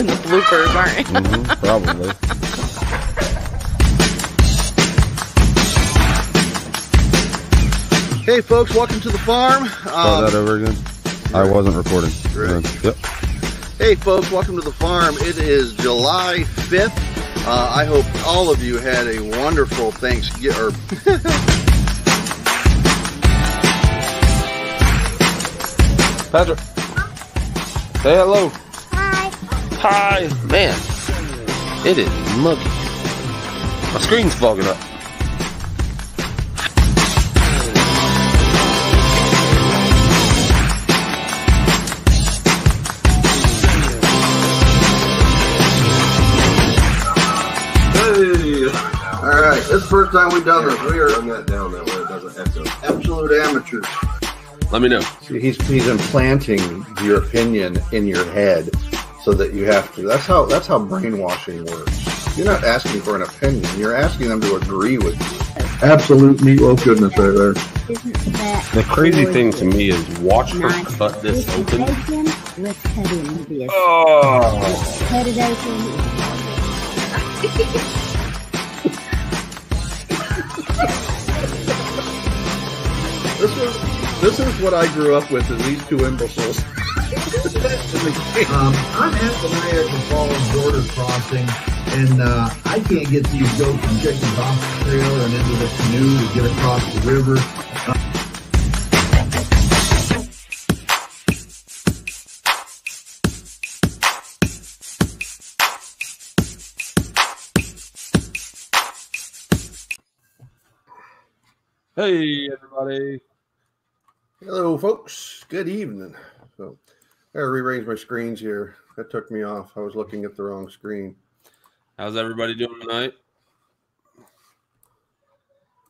in the bloopers, aren't you? Mhm, probably. Hey, folks, welcome to the farm. Start Um, that over again. I wasn't recording. Right. Yep. hey, folks, welcome to the farm. It is July 5th. Uh, I hope all of you had a wonderful Thanksgiving. Or Patrick. Say hello. Hi. Hi. Man, it is muggy. My screen's fogging up. hey, all right, this is the first time we've done this. We are Run that down that way it doesn't echo. absolute amateurs. Let me know. See, he's he's implanting your opinion in your head so that you have to. That's how that's how brainwashing works. You're not asking for an opinion. You're asking them to agree with you. Absolute meatloaf goodness right there. Isn't that The crazy thing to me is watch her cut this open. Let's cut into. Oh. Cut it open. This is this is what I grew up with. Is these two imbeciles? Um, I'm at the Anthony from Fallen Border Crossing, and uh, I can't get these goats and chickens off the trailer and into the canoe to get across the river. Hey, everybody. Hello, folks. Good evening. I gotta rearrange my screens here. That took me off. I was looking at the wrong screen. How's everybody doing tonight?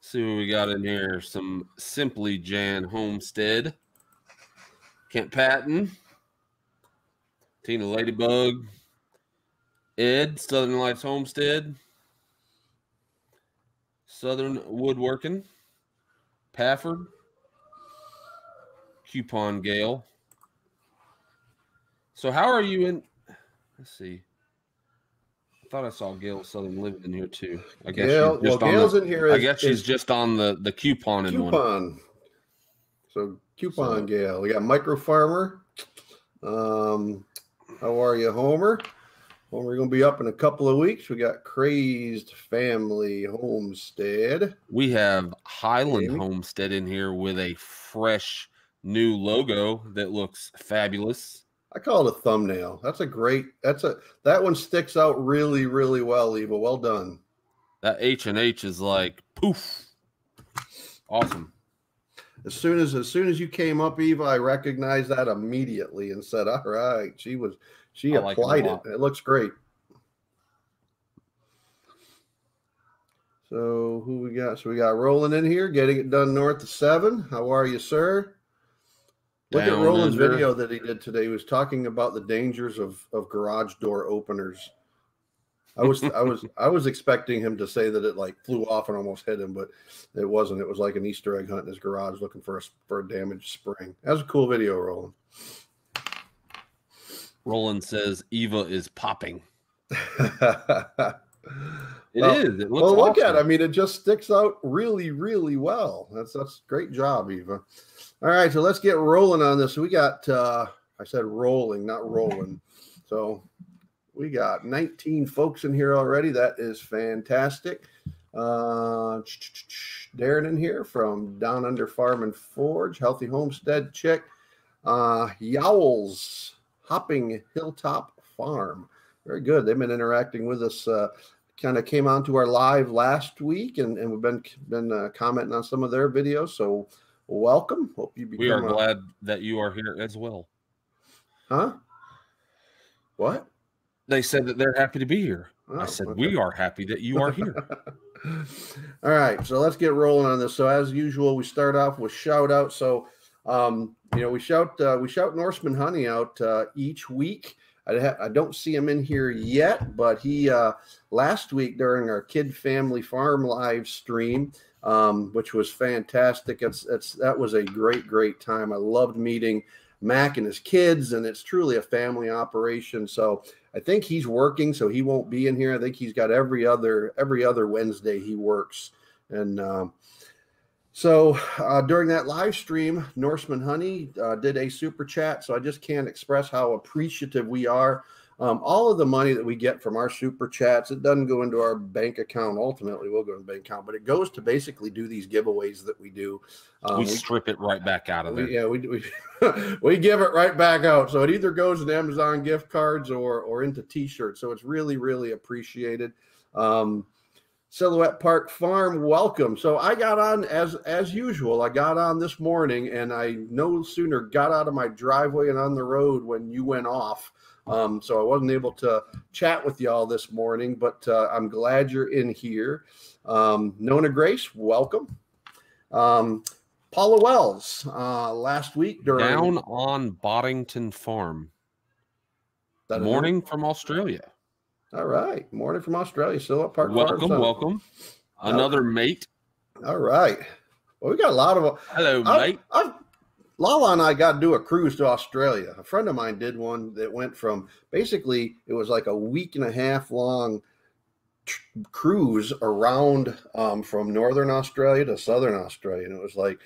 See what we got in here. Some Simply Jan Homestead. Kent Patton. Tina Ladybug. Ed, Southern Lights Homestead. Southern Woodworking. Pafford. Coupon Gale. So how are you in let's see. I thought I saw Gail Southern living in here too. I guess Gail, she's well, just on Gail's the, in here. I guess she's just on the the coupon in one. coupon. So coupon So- gal. We got micro farmer. Um, how are you, Homer? Homer, gonna be up in a couple of weeks. We got crazed family homestead. We have Highland Amy? Homestead in here with a fresh new logo that looks fabulous. I call it a thumbnail. That's a great. That's a that one sticks out really, really well, Eva. Well done. That H and H is like poof. Awesome. As soon as as soon as you came up, Eva, I recognized that immediately and said, "All right." She was she I like applied it. It looks great. So who we got? So we got rolling in here, getting it done north of seven. How are you, sir? Look at Roland's under. video that he did today. He was talking about the dangers of of garage door openers. I was I was I was expecting him to say that it like flew off and almost hit him, but it wasn't. It was like an Easter egg hunt in his garage looking for a for a damaged spring. That was a cool video, Roland. Roland says Eva is popping. It Well- is. It looks well, look at. It. I mean, it just sticks out really, really well. That's that's great job, Eva. All right, so let's get rolling on this. We got. uh I said rolling, not Roland. So we got 19 folks in here already. That is fantastic. Uh, Darren in here from Down Under Farm and Forge, Healthy Homestead Chick, uh, Yowls, Hopping Hilltop Farm. Very good. They've been interacting with us. Uh, kind of came onto our live last week, and, and we've been been uh, commenting on some of their videos. So welcome. Hope you become. we are a- glad that you are here as well. Huh? What? They said that they're happy to be here. I Oh, said okay. we are happy that you are here. All right, so let's get rolling on this. So as usual, we start off with shout out. So um, you know, we shout uh, we shout Norseman Honey out uh, each week. I, ha- I don't see him in here yet, but he uh, last week during our Kid Family Farm live stream, um, which was fantastic. It's it's that was a great great time. I loved meeting Mac and his kids, and it's truly a family operation. So I think he's working, so he won't be in here. I think he's got every other every other Wednesday he works, and um, so uh, during that live stream, Norseman Honey uh, did a super chat. So I just can't express how appreciative we are. Um, all of the money that we get from our super chats, it doesn't go into our bank account. Ultimately, we'll go to the bank account, but it goes to basically do these giveaways that we do. Um, we we- strip it right back out of we, there. yeah, we, we we give it right back out. So it either goes into Amazon gift cards or or into T-shirts. So it's really really appreciated. Um, Silhouette Park Farm, welcome. So I got on as as usual. I got on this morning, and I no sooner got out of my driveway and on the road when you went off. Um, so I wasn't able to chat with y'all this morning, but uh, I'm glad you're in here. Um, Nona Grace, welcome. Um, Paula Wells, uh, last week during Down on Boddington Farm. that- Morning from Australia. All right, morning from Australia. Silhouette Park. Farm Welcome, welcome. Another mate. All right. Well, we got a lot of Hello, I've- mate. I've, Lala and I got to do a cruise to Australia. A friend of mine did one that went from basically it was like a week and a half long tr- cruise around um, from northern Australia to southern Australia, and it was like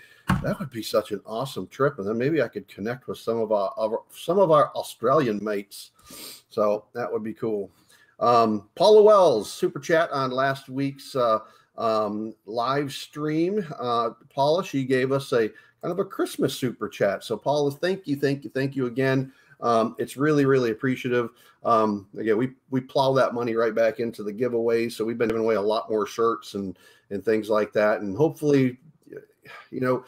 that would be such an awesome trip. And then maybe I could connect with some of our, our some of our Australian mates. So that would be cool. Um, Paula Wells super chat on last week's uh, um, live stream. Uh, Paula, she gave us a kind of a Christmas super chat. So, Paula, thank you, thank you, thank you again. Um, it's really, really appreciative. Um, again, we we plow that money right back into the giveaway. So we've been giving away a lot more shirts and and things like that. And hopefully, you know,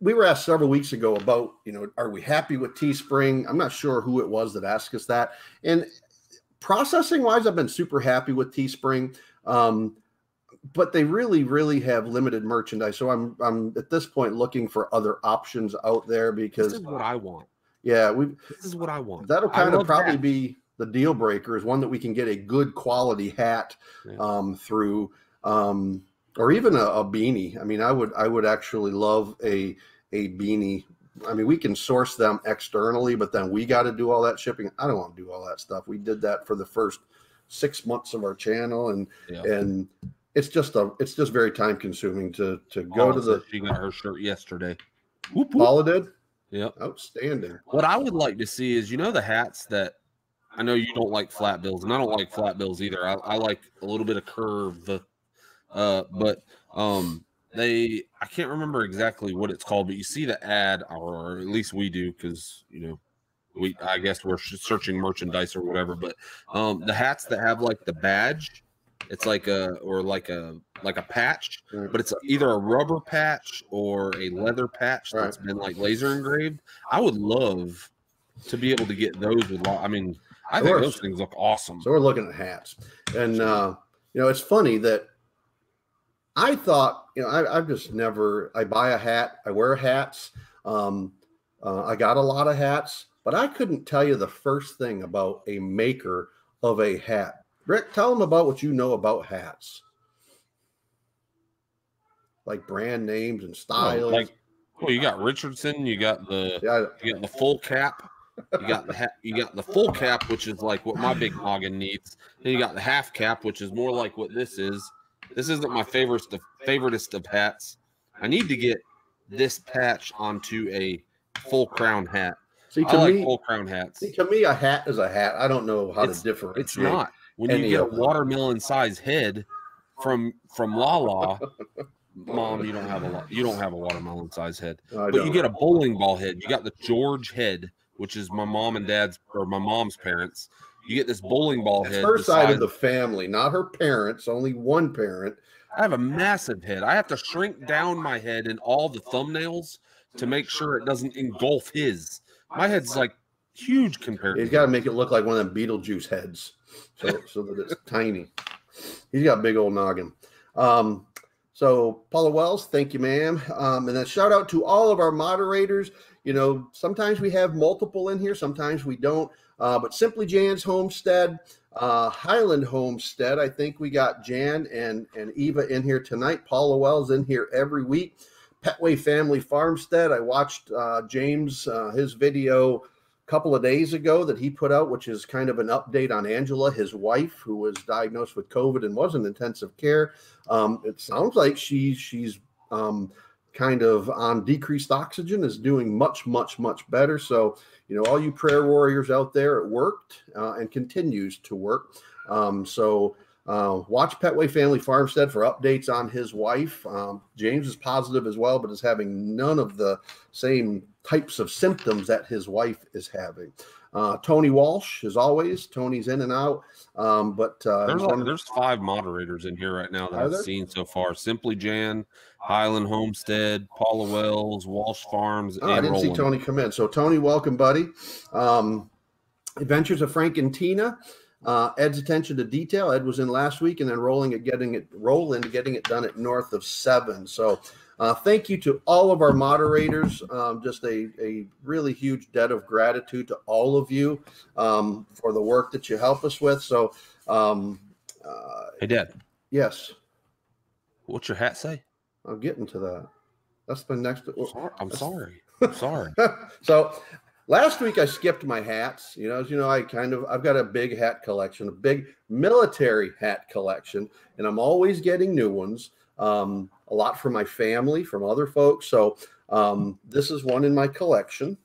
we were asked several weeks ago about, you know, are we happy with Teespring? I'm not sure who it was that asked us that. And processing wise, I've been super happy with Teespring. Um, but they really, really have limited merchandise. So I'm I'm at this point looking for other options out there because This is what I want. yeah, we This is what I want. that'll kind of probably hats. be the deal breaker is one that we can get a good quality hat Yeah. um, through um, or even a, a beanie. I mean, I would I would actually love a a beanie. I mean, we can source them externally, but then we got to do all that shipping. I don't want to do all that stuff. We did that for the first six months of our channel, and Yeah. and it's just a it's just very time consuming to to go Paula to the She got her shirt yesterday. Whoop, whoop. Paula did Yep. outstanding. What I would like to see is, you know, the hats that I know you don't like flat bills, and I don't like flat bills either. I, I like a little bit of curve, uh, but um, they I can't remember exactly what it's called, but you see the ad, or at least we do, because you know, we I guess we're searching merchandise or whatever. But um, the hats that have like the badge, it's like a or like a like a patch, but it's either a rubber patch or a leather patch that's been like laser engraved. I would love to be able to get those with. I mean, I think those things look awesome. So we're looking at hats, and uh, you know, it's funny that I thought, you know, I, I've just never. I buy a hat, I wear hats. Um, uh, I got a lot of hats, but I couldn't tell you the first thing about a maker of a hat. Rick, tell them about what you know about hats, like brand names and Oh, styles. like, well, you got Richardson, you got the yeah, you got the full cap, you got the ha- you got the full cap, which is like what my big noggin needs. Then you got the half cap, which is more like what this is. This isn't my favorite of favoritist of hats. I need to get this patch onto a full crown hat. see I like me, full crown hats. see, to me, a hat is a hat. I don't know how It's- to differentiate. It's not. When you get a watermelon size head from from Lala, mom, you don't have a lo- you don't have a watermelon size head. I But you don't. get a bowling ball head. You got the George head, which is my mom and dad's or my mom's parents. You get this bowling ball It's head. her side of the family, not her parents. Only one parent. I have a massive head. I have to shrink down my head in all the thumbnails to make sure it doesn't engulf his. My head's like huge compared He's got to make it look like one of them Beetlejuice heads, so so that it's tiny. He's got a big old noggin. Um, so Paula Wells, thank you, ma'am. Um, and then shout out to all of our moderators. You know, sometimes we have multiple in here, sometimes we don't. Uh, but Simply Jan's Homestead, uh, Highland Homestead. I think we got Jan and and Eva in here tonight. Paula Wells in here every week. Petway Family Farmstead. I watched uh, James uh, his video a couple of days ago that he put out, which is kind of an update on Angela, his wife, who was diagnosed with COVID and was in intensive care. Um, it sounds like she's she's um, kind of on decreased oxygen, is doing much, much, much better. So, you know, all you prayer warriors out there, it worked uh, and continues to work. Um, so, uh, watch Petway Family Farmstead for updates on his wife. Um, James is positive as well, but is having none of the same types of symptoms that his wife is having. Uh, Tony Walsh, as always, Tony's in and out. Um, but uh, There's like, there's five moderators in here right now that I've there? seen so far. Simply Jan, Highland Homestead, Paula Wells, Walsh Farms, Oh, I didn't see Tony come in. So Tony, welcome, buddy. Um, Adventures of Frank and Tina. Uh, Ed's attention to detail. Ed was in last week, and then rolling it, getting it, rolling, getting it done at north of seven. So, uh, thank you to all of our moderators. Um, just a, a really huge debt of gratitude to all of you um, for the work that you help us with. So, um, uh, Hey, Dad, yes, what's your hat say? I'm getting to that. That's the next. I'm sorry. I'm sorry. so last week I skipped my hats. You know, as you know, I kind of I've got a big hat collection, a big military hat collection, and I'm always getting new ones. Um, a lot from my family, from other folks. So um, this is one in my collection.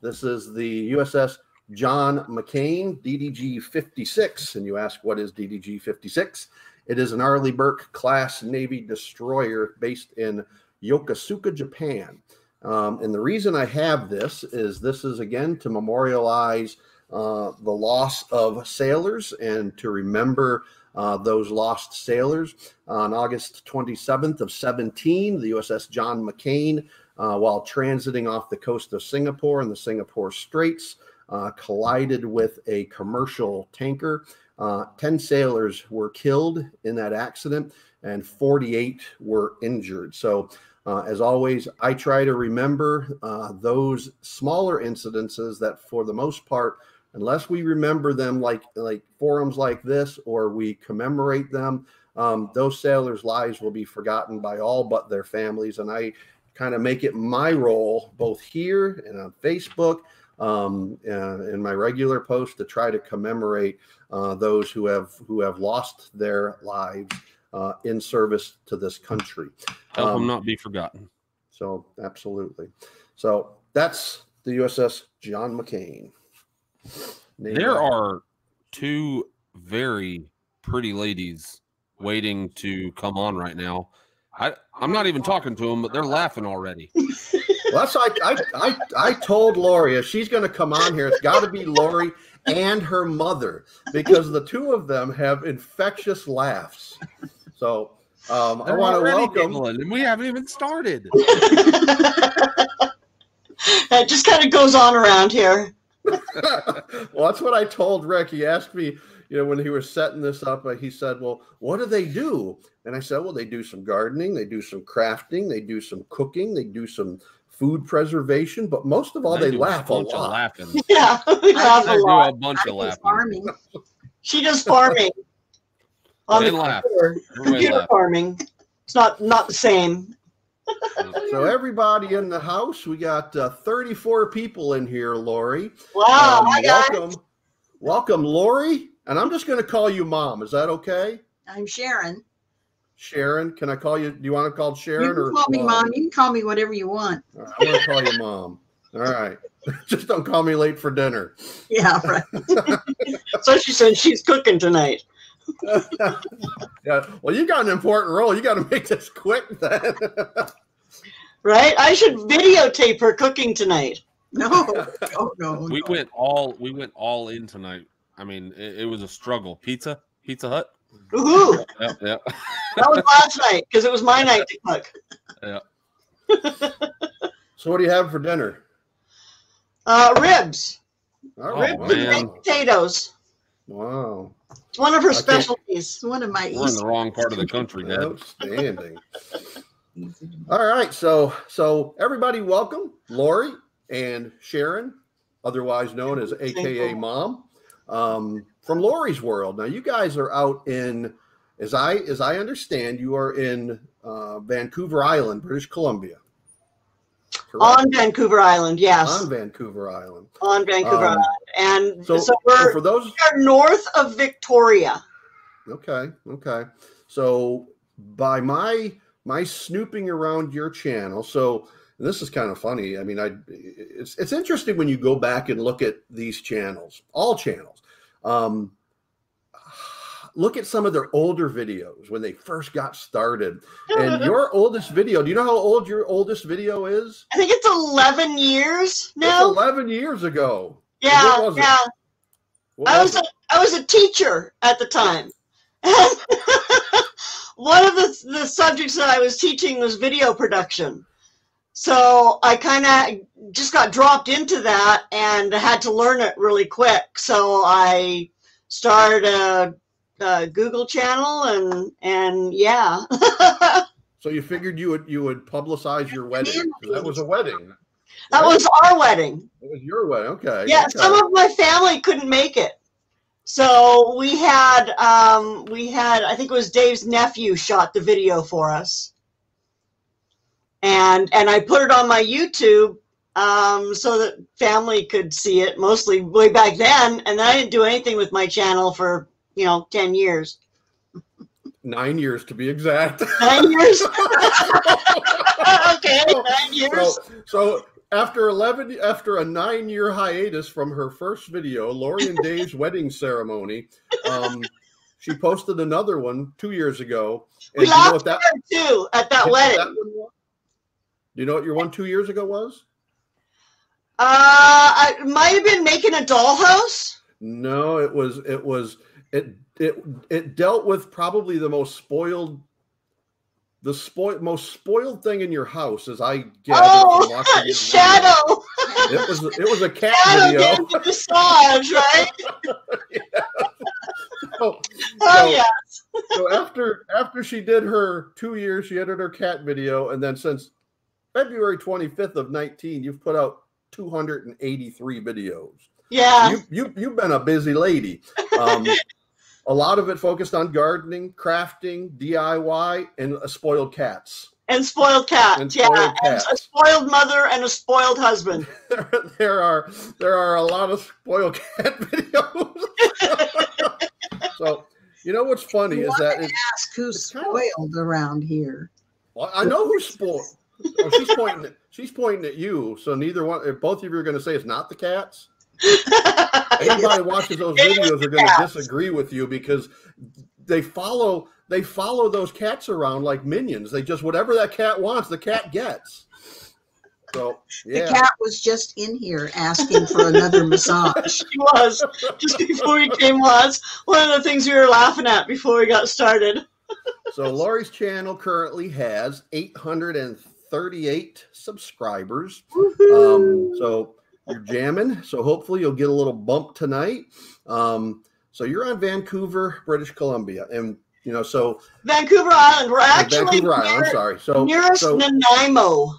This is the USS John McCain DDG 56. And you ask, what is DDG 56? It is an Arleigh Burke class Navy destroyer based in Yokosuka, Japan. Um, and the reason I have this is this is again to memorialize uh, the loss of sailors and to remember uh, those lost sailors. On August 27th of 17, the USS John McCain, uh, while transiting off the coast of Singapore in the Singapore Straits, uh, collided with a commercial tanker. Uh, 10 sailors were killed in that accident and 48 were injured. So uh, as always, I try to remember uh, those smaller incidences that, for the most part, unless we remember them like like forums like this or we commemorate them, um, those sailors' lives will be forgotten by all but their families. And I kind of make it my role, both here and on Facebook, um, and in my regular post, to try to commemorate uh, those who have who have lost their lives uh, in service to this country. Help Um, them not be forgotten. So absolutely. So that's the USS John McCain. Named There are two very pretty ladies waiting to come on right now. I, I'm not even talking to them, but they're laughing already. Well, that's like I, I I told Lorrie if she's going to come on here, it's got to be Lorrie and her mother because the two of them have infectious laughs. So um, I want to welcome. giggling, and we haven't even started. It just kind of goes on around here. well, that's what I told Rick. He asked me, you know, when he was setting this up, uh, he said, Well, what do they do? And I said, Well, they do some gardening, they do some crafting, they do some cooking, they do some food preservation, but most of all, they, do laugh a bunch of lot. laughing. Yeah, we laugh They a do a bunch I of laughing. farming. She does farming on They the laugh. computer, computer laugh. farming. It's not not the same. So, everybody in the house, we got uh, 34 people in here, Lorrie. Wow, Um, hi guys. welcome, welcome, Lorrie. And I'm just going to call you mom. Is that okay? I'm Sharon. Sharon, can I call you? Do you want to call You Sharon can or call me mom. You can call me whatever you want. All right, I'm going to call you mom. All right. just don't call me late for dinner. Yeah, right. So she said she's cooking tonight. Yeah. Well, you got an important role. You got to make this quick then. Right? I should videotape her cooking tonight. No, no, no. We no. went all we went all in tonight. I mean, it, it was a struggle. Pizza, Pizza Hut. Woohoo! Yep, yep. That was last night because it was my night to cook. Yeah. so, what do you have for dinner? Uh, ribs, Oh, right. ribs and man. baked potatoes. Wow. It's one of her can't- specialties. One of my We're in the wrong part of the country, Dad. Outstanding. All right. So, so everybody, welcome Lorrie and Sharon, otherwise known as AKA Mom, um, from Lorrie's World. Now, you guys are out in, as I as I understand, you are in uh, Vancouver Island, British Columbia. Correct? on Vancouver Island. Yes, On Vancouver Island. On Vancouver Um, Island, and So, so, so we're, for those, we are north of Victoria. okay, okay. So by my my snooping around your channel, so this is kind of funny. I mean, I it's it's interesting when you go back and look at these channels, all channels. Um, look at some of their older videos when they first got started. And your oldest video, do you know how old your oldest video is? I think it's 11 years It's now. 11 years ago. Yeah, was yeah. What I was was a, I was a teacher at the time. One of the the subjects that I was teaching was video production. So I kind of just got dropped into that and had to learn it really quick. So I started a, a Google channel and and yeah. So you figured you would you would publicize your wedding. That was a wedding. that right? was our wedding. It was your wedding. Okay. Yeah, okay. some of my family couldn't make it. So we had um we had I think it was Dave's nephew shot the video for us. And and I put it on my YouTube um so that family could see it mostly way back then and then I didn't do anything with my channel for, you know, 10 years. nine years to be exact. 9 years. okay, 9 years. so, so after eleven, after a nine-year hiatus from her first video, Lorrie and Dave's wedding ceremony, um, she posted another one two years ago. And We do you know what that, too at that do you know what wedding. that? Do you know what your one two years ago was? Uh I might have been making a dollhouse. No, it was it was it it it dealt with probably the most spoiled the spoil most spoiled thing in your house as I gather from Oh, Shadow. video. It was it was a cat Shadow video. the massage, right? So, Oh so- yeah. so after after she did her two years, she edited her cat video, and then since February 25th of 19, you've put out 283 videos. Yeah. you, you you've been a busy lady. Um, a lot of it focused on gardening, crafting, DIY, and uh, spoiled cats. And spoiled cat. And yeah. spoiled And cats. a spoiled mother and a spoiled husband. there are there are a lot of spoiled cat videos. so you know what's funny is that it's, Ask who's It's kind of- spoiled around here. well, I know who's spoiled. Oh, she's pointing. At, she's pointing at you. So neither one. If both of you are going to say it's not the cats, anybody watches those videos are going to disagree with you because they follow they follow those cats around like minions. They just whatever that cat wants, the cat gets. So The cat was just in here asking for another massage. she was just before we came was one of the things we were laughing at before we got started. so Lorrie's channel currently has 838 subscribers. Um, so you're jamming. So hopefully you'll get a little bump tonight. Um, so you're on Vancouver, British Columbia, and you know so Vancouver Island. We're actually Vancouver Island. I'm sorry. So nearest so Nanaimo.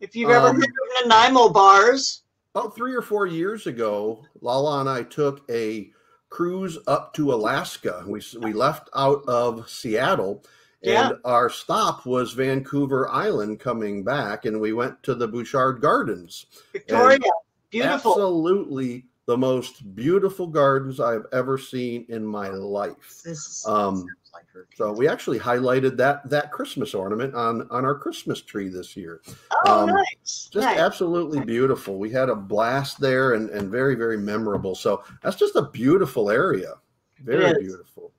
If you've ever Um, heard of Nanaimo bars. about three or four years ago, Lala and I took a cruise up to Alaska. We we left out of Seattle. Yeah. And our stop was Vancouver Island coming back, and we went to the Butchart Gardens. Victoria. Beautiful. Absolutely the most beautiful gardens I've ever seen in my life. This Um. So we actually highlighted that that Christmas ornament on on our Christmas tree this year. oh, um, nice. Just nice. absolutely beautiful. We had a blast there and and very very memorable. So that's just a beautiful area. Very beautiful.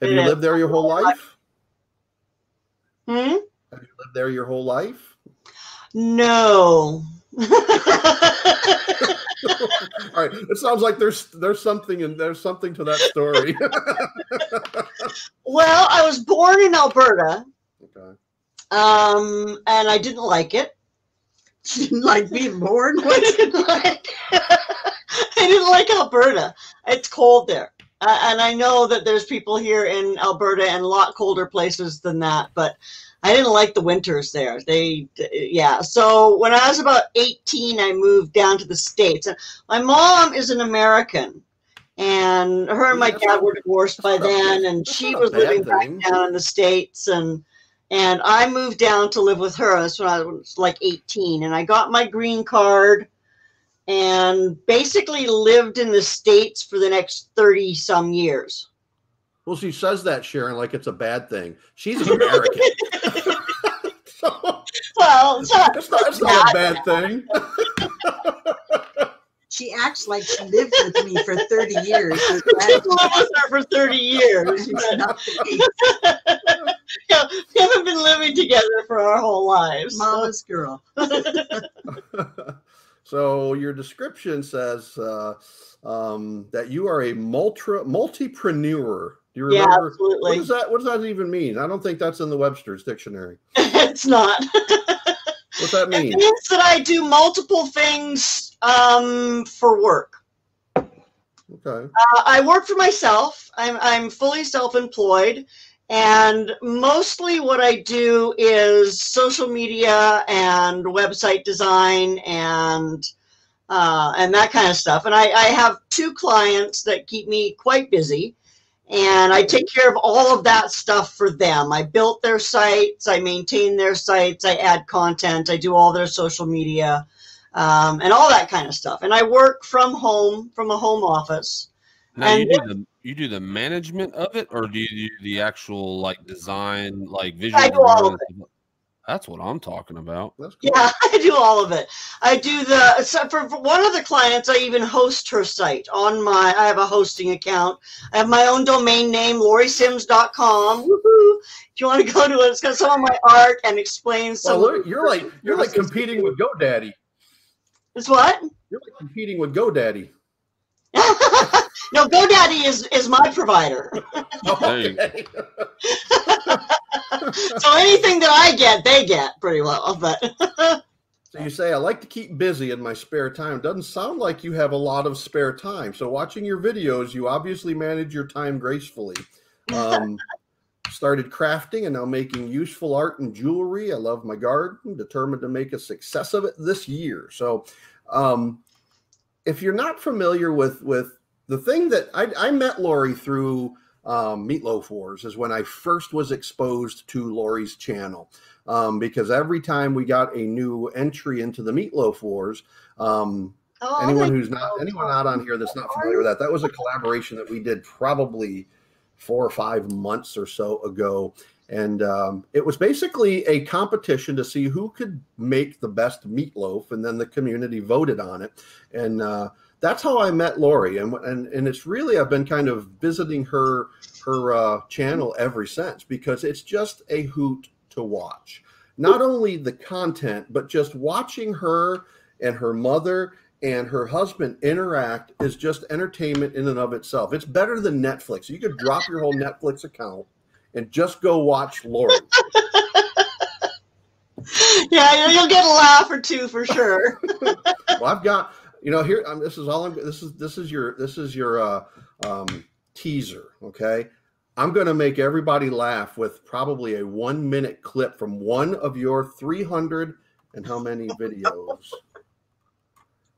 Have It you is. lived there your whole life? Hmm? Have you lived there your whole life? No. All right. It sounds like there's there's something and there's something to that story. well, I was born in Alberta, okay. um, and I didn't like it. Didn't like being born. I didn't like. I didn't like Alberta. It's cold there, uh, and I know that there's people here in Alberta and a lot colder places than that, but I didn't like the winters there. They, yeah. So when I was about 18, I moved down to the states. And My mom is an American, and her and my dad were divorced by then, and she was living back down in the states, and and I moved down to live with her. That's when I was like 18, and I got my green card, and basically lived in the states for the next 30 some years. Well, she says that, Sharon, like it's a bad thing. She's an American. so, Well, it's not, it's not, it's not a bad thing. She acts like she lived with me for 30 years. but lived with her for 30 years. is but- not the case. Yeah, we haven't been living together for our whole lives. so- Mama's girl. So your description says uh, um, that you are a multi multipreneur. Do you Yeah, remember? What does that What does that even mean? I don't think that's in the Webster's dictionary. it's not. What's that mean? It means that I do multiple things um, for work. Okay. Uh, I work for myself. I'm I'm fully self-employed, and mostly what I do is social media and website design and uh, and that kind of stuff. And I, I have two clients that keep me quite busy, and I take care of all of that stuff for them. I built their sites, I maintain their sites, I add content, I do all their social media um, and all that kind of stuff. And I work from home, from a home office. Now you And- do the you do the management of it, or do you do the actual like design, like visual? I do all of and stuff? That's what I'm talking about. Cool. Yeah, I do all of it. I do the so for, for one of the clients. I even host her site on my. I have a hosting account. I have my own domain name, LorrieSyms.com. Woohoo! If you want to go to it, it's got some of my art and explains Well, oh, some. look, you're like you're like competing with GoDaddy. It's what? You're like competing with GoDaddy. no, GoDaddy is is my provider. Okay. so anything that I get, they get pretty well. But So you say I like to keep busy in my spare time. Doesn't sound like you have a lot of spare time. So watching your videos, you obviously manage your time gracefully. Um, started crafting and now making useful art and jewelry. I love my garden. Determined to make a success of it this year. So, um, if you're not familiar with with the thing that I, I met Lorrie through um, Meatloaf Wars is when I first was exposed to Lorrie's channel. Um, because every time we got a new entry into the Meatloaf Wars, um, oh, anyone who's not anyone out on here that's not familiar with that, that was a collaboration that we did probably four or five months or so ago, and um, it was basically a competition to see who could make the best meatloaf, and then the community voted on it, and. Uh, that's how I met Lorrie, and and and it's really I've been kind of visiting her her uh, channel ever since because it's just a hoot to watch. Not only the content, but just watching her and her mother and her husband interact is just entertainment in and of itself. It's better than Netflix. You could drop your whole Netflix account and just go watch Lorrie. yeah, you'll get a laugh or two for sure. well, I've got you know here. Um, this is all. I'm, this is this is your this is your uh, um, teaser. Okay, I'm going to make everybody laugh with probably a one minute clip from one of your 300 and how many videos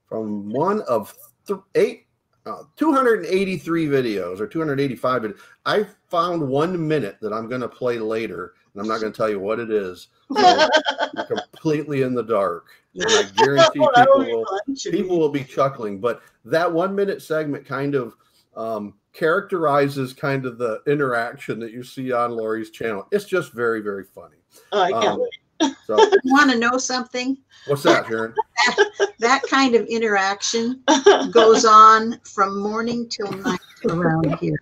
from one of th- eight. Uh, 283 videos or 285 vid- i found one minute that i'm going to play later and i'm not going to tell you what it is so completely in the dark and i guarantee people will people be. will be chuckling but that one minute segment kind of um, characterizes kind of the interaction that you see on Lorrie's channel. It's just very, very funny. Oh, I can't Um, wait. So, Want to know something? what's that, Sharon? That kind of interaction goes on from morning till night around here.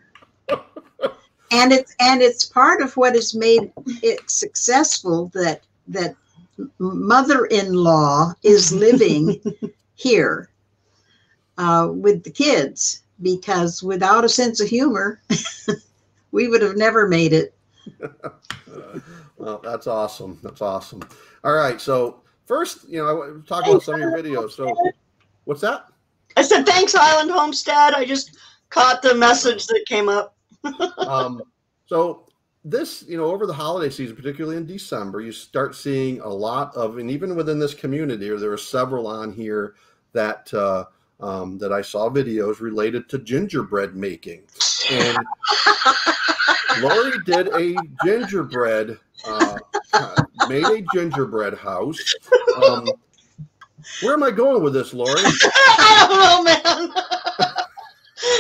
And it's and it's part of what has made it successful that that mother-in-law is living here uh, with the kids because without a sense of humor, we would have never made it. well, that's awesome. That's awesome. All right. So, first, you know, I want to talk about some of your videos. So, what's that? I said thanks, Island Homestead. I just caught the message that came up. um, so this, you know, over the holiday season, particularly in December, you start seeing a lot of, and even within this community, or there are several on here that uh, um, that I saw videos related to gingerbread making, and Lorrie did a gingerbread, uh, made a gingerbread house. Um, where am I going with this, Lorrie? I don't know, man.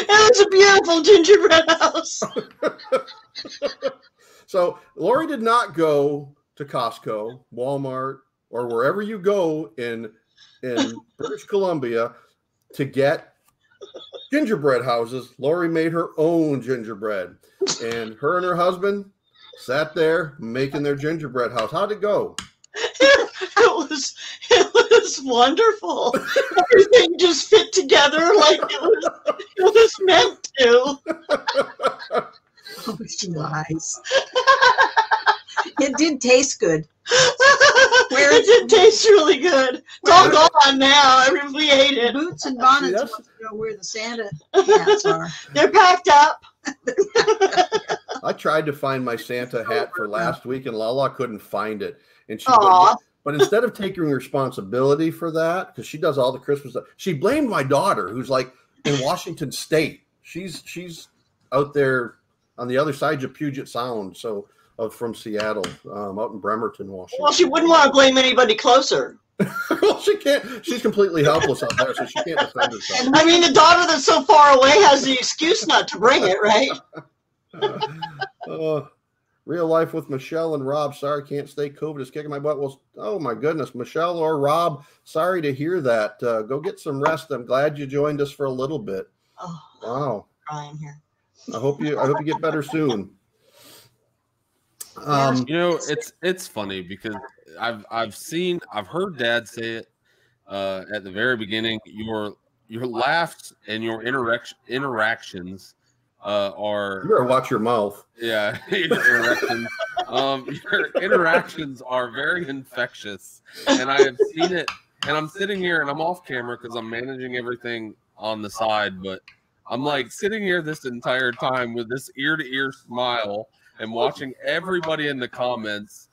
It was a beautiful gingerbread house. So Lorrie did not go to Costco, Walmart, or wherever you go in in British Columbia to get gingerbread houses. Lorrie made her own gingerbread, and her and her husband sat there making their gingerbread house. How'd it go? It was was wonderful. Everything just fit together like it was it was meant to. Oh, she lies. It did taste good. Where it did taste really good. It's all gone now. Everybody ate it. Boots and bonnets that's- wants to know where the Santa hats are. They're packed up. I tried to find my Santa hat for last week, and Lala couldn't find it. And she, Aw. But instead of taking responsibility for that, because she does all the Christmas stuff, she blamed my daughter, who's like in Washington State. She's she's out there on the other side of Puget Sound, so uh, from Seattle, um, out in Bremerton, Washington. Well, she wouldn't want to blame anybody closer. well, she can't. She's completely helpless out there, so she can't defend herself. I mean, the daughter that's so far away has the excuse not to bring it, right? uh, real life with Michelle and Rob. Sorry, can't stay. COVID is kicking my butt. Well, oh my goodness, Michelle or Rob. Sorry to hear that. Uh, go get some rest. I'm glad you joined us for a little bit. Oh, Wow. crying here. I hope you. I hope you get better soon. Um, You know, it's it's funny because I've I've seen I've heard Dad say it uh, at the very beginning. Your your laughs and your interaction interactions uh, are you better watch your mouth. yeah your interactions um your interactions are very infectious, and I have seen it. And I'm sitting here and I'm off camera because I'm managing everything on the side, but I'm like sitting here this entire time with this ear to ear smile and watching everybody in the comments.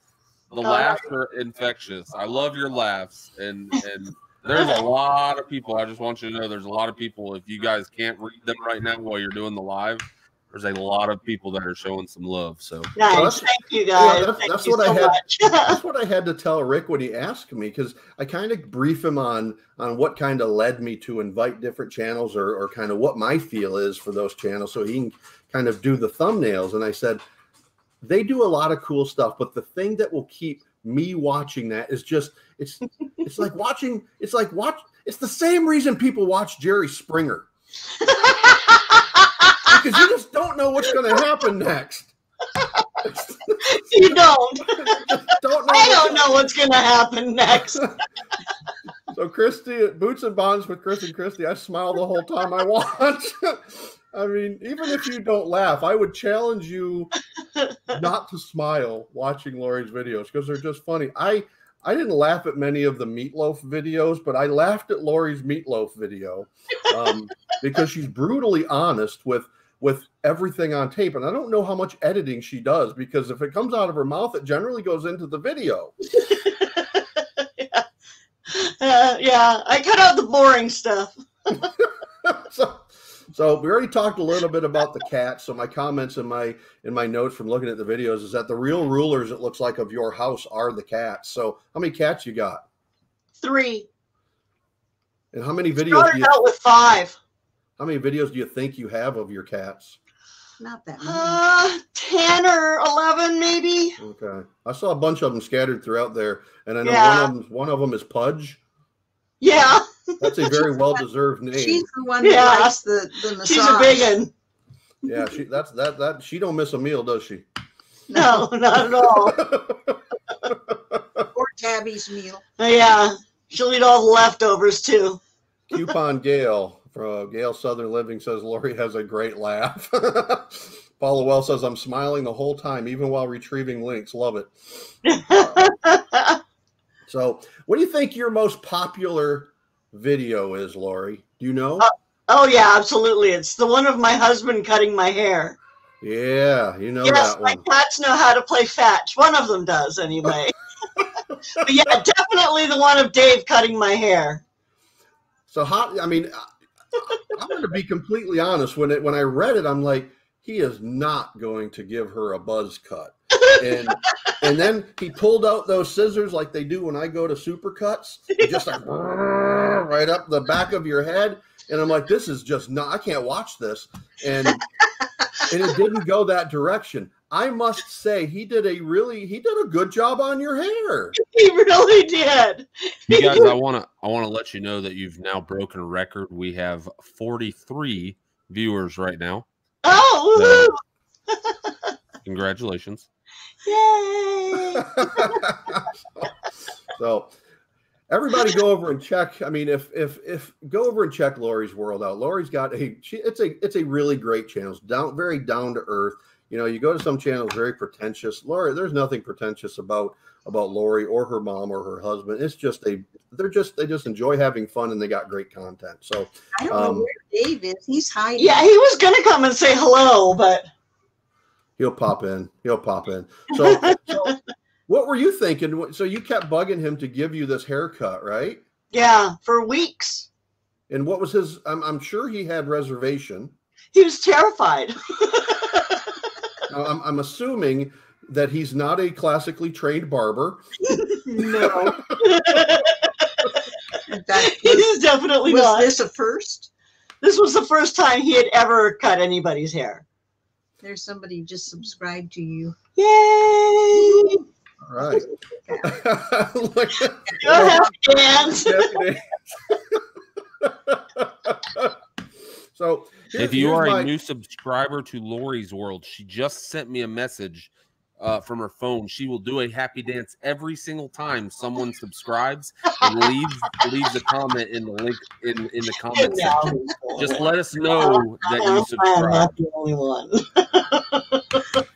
The laughs are infectious. I love your laughs, and and there's a lot of people. I just want you to know there's a lot of people. If you guys can't read them right now while you're doing the live, there's a lot of people that are showing some love. So Nice. that's- Thank you, yeah, guys. that's- Thank that's you what I had- much. That's what I had to tell Rick when he asked me because I kind of brief him on on what kind of led me to invite different channels or or kind of what my feel is for those channels, so he can kind of do the thumbnails. And I said they do a lot of cool stuff, but the thing that will keep me watching that is just it's it's like watching it's like watch it's the same reason people watch Jerry Springer because you just don't know what's going to happen next. you don't. don't know I don't know what's going to happen next. So Christy, boots and bonds with Chris and Christy, I smile the whole time I watch. I mean, even if you don't laugh, I would challenge you not to smile watching Lorrie's videos because they're just funny. I I didn't laugh at many of the meatloaf videos, but I laughed at Lorrie's meatloaf video um, because she's brutally honest with with everything on tape, and I don't know how much editing she does because if it comes out of her mouth, it generally goes into the video. yeah. Uh, yeah, I cut out the boring stuff. so, so we already talked a little bit about the cats. So my comments in my in my notes from looking at the videos is that the real rulers it looks like of your house are the cats. So how many cats you got, Three. and how many videos do Started you out with five. how many videos do you think you have of your cats? Not that many. Uh, 10 or 11, maybe. Okay, I saw a bunch of them scattered throughout there, and I know Yeah. one of them one of them is Pudge. Yeah, That's a very well deserved name. She's the one Yeah. that likes the, the massage. she's a big one. Yeah, she that's that that she don't miss a meal, does she? No, not at all. Or Tabby's meal. Yeah, she'll eat all the leftovers too. Coupon Gail from uh, Gail Southern Living says Lorrie has a great laugh. Paula Well says I'm smiling the whole time, even while retrieving links. Love it. So, what do you think your most popular video is, Lorrie? Do you know? Uh, oh yeah, absolutely. It's the one of my husband cutting my hair. yeah, you know yes, that my one. cats know how to play fetch. One of them does anyway. but yeah, definitely the one of Dave cutting my hair. So, how? I mean, I'm going to be completely honest. When it when I read it, I'm like, he is not going to give her a buzz cut. And and then he pulled out those scissors like they do when I go to supercuts, and just like right up the back of your head. And I'm like, this is just not. I can't watch this. And and it didn't go that direction. I must say, he did a really he did a good job on your hair. He really did. You guys, I want to I want to let you know that you've now broken a record. We have 43 viewers right now. Oh, Congratulations. Woohoo. yay! so everybody go over and check i mean if if if go over and check Lorrie's world out Lorrie's got a she, it's a it's a really great channel it's down very down to earth you know you go to some channels very pretentious Lorrie there's nothing pretentious about about Lorrie or her mom or her husband it's just a they're just they just enjoy having fun and they got great content so I don't Um, know where Dave is. He's hiding. Yeah, he was gonna come and say hello, but he'll pop in he'll pop in so, so what were you thinking so you kept bugging him to give you this haircut right yeah, for weeks and what was his i'm, I'm sure he had reservation he was terrified. Now, I'm, I'm assuming that he's not a classically trained barber. no, That was, he's definitely was not. this a first? This was the first time he had ever cut anybody's hair. There's somebody just subscribed to you. Yay! All right. Look at- Go ahead, dance. so If you are my- a new subscriber to Lorrie's World, she just sent me a message uh, from her phone. She will do a happy dance every single time someone subscribes and leaves leaves a comment in the link in, in the comment section. Just let us know that you I'm subscribe. not the only one.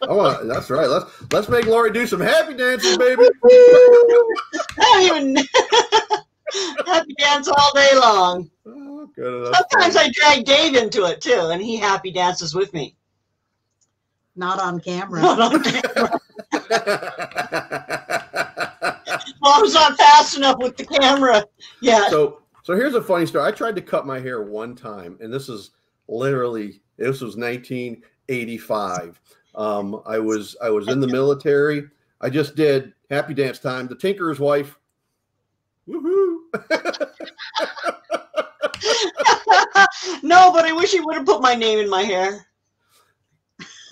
I want, that's right. Let's let's make Lorrie do some happy dances, baby. I don't even happy dance all day long. Oh, good. Sometimes. I drag Dave into it too, and he happy dances with me. Not on camera. Not on camera. Mom's not fast enough with the camera Yeah. so so here's a funny story. I tried to cut my hair one time, and this is literally this was 1985. Um, I was I was in the military. I just did happy dance time. The Tinker's wife. Woohoo! no, but I wish he would have put my name in my hair.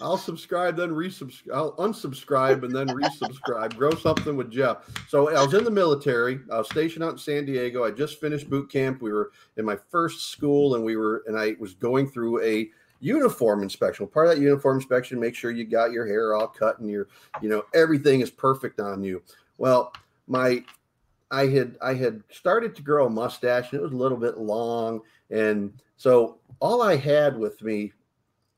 I'll subscribe, then resubscribe. I'll unsubscribe and then resubscribe. Grow something with Jeff. So I was in the military. I was stationed out in San Diego. I just finished boot camp. We were in my first school, and we were, and I was going through a uniform inspection. Part of that uniform inspection, make sure you got your hair all cut and your, you know, everything is perfect on you. Well, my, I had I had started to grow a mustache, and it was a little bit long, and so all I had with me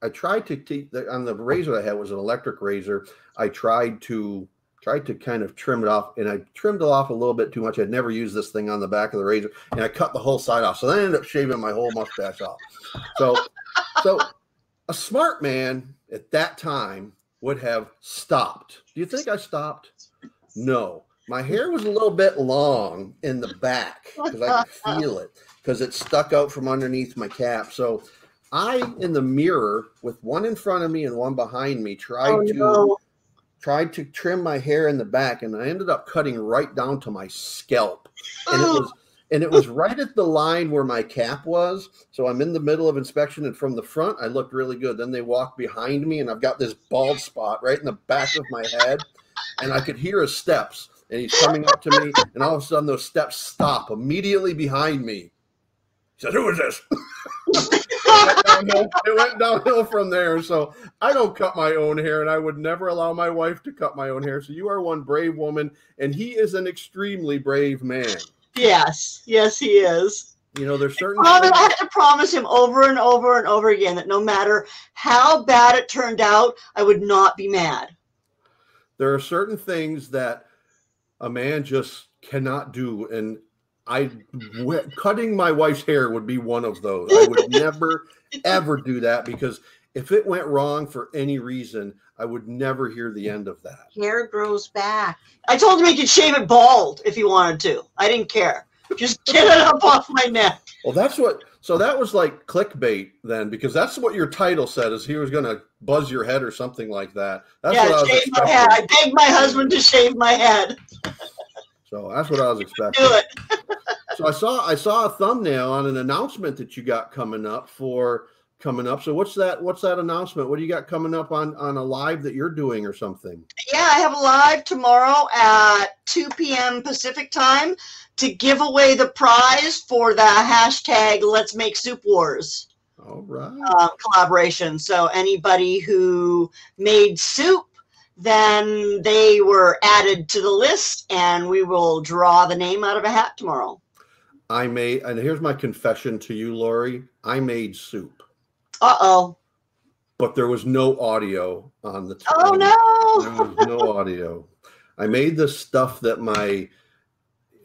I tried to keep the, on the razor I had was an electric razor. I tried to tried to kind of trim it off, and I trimmed it off a little bit too much. I'd never used this thing on the back of the razor, and I cut the whole side off. So I ended up shaving my whole mustache off. So, so a smart man at that time would have stopped. Do you think I stopped? No. My hair was a little bit long in the back because I could feel it because it stuck out from underneath my cap. So I, in the mirror, with one in front of me and one behind me, tried Oh to no. tried to trim my hair in the back, and I ended up cutting right down to my scalp, and it Oh. was and it was right at the line where my cap was. So I'm in the middle of inspection, and from the front, I looked really good. Then they walk behind me, and I've got this bald spot right in the back of my head, and I could hear his steps, and he's coming up to me, and all of a sudden those steps stop immediately behind me. He said, "Who is this?" it, went downhill, it went downhill from there. So I don't cut my own hair, and I would never allow my wife to cut my own hair. So you are one brave woman, and he is an extremely brave man. Yes, yes, he is. You know, there's certain Father, I had to promise him over and over and over again that no matter how bad it turned out, I would not be mad. there are certain things that a man just cannot do, and I w- cutting my wife's hair would be one of those. I would never ever do that because if it went wrong for any reason, I would never hear the end of that. Hair grows back. I told him he could shave it bald if he wanted to. I didn't care. Just get it up off my neck. Well, that's what So that was like clickbait then, because that's what your title said is he was going to buzz your head or something like that. That's what I yeah, shave my head. I begged my husband to shave my head. So that's what I was expecting. Do it. So I saw I saw a thumbnail on an announcement that you got coming up for coming up. So what's that? What's that announcement? What do you got coming up on on a live that you're doing or something? Yeah, I have a live tomorrow at 2 p.m. Pacific time to give away the prize for the hashtag Let's Make Soup Wars All right. uh, collaboration. So anybody who made soup, then they were added to the list, and we will draw the name out of a hat tomorrow. I made and here's my confession to you, Lorrie. I made soup, Uh oh. but there was no audio on the. Oh no. There was no audio. I made this stuff that my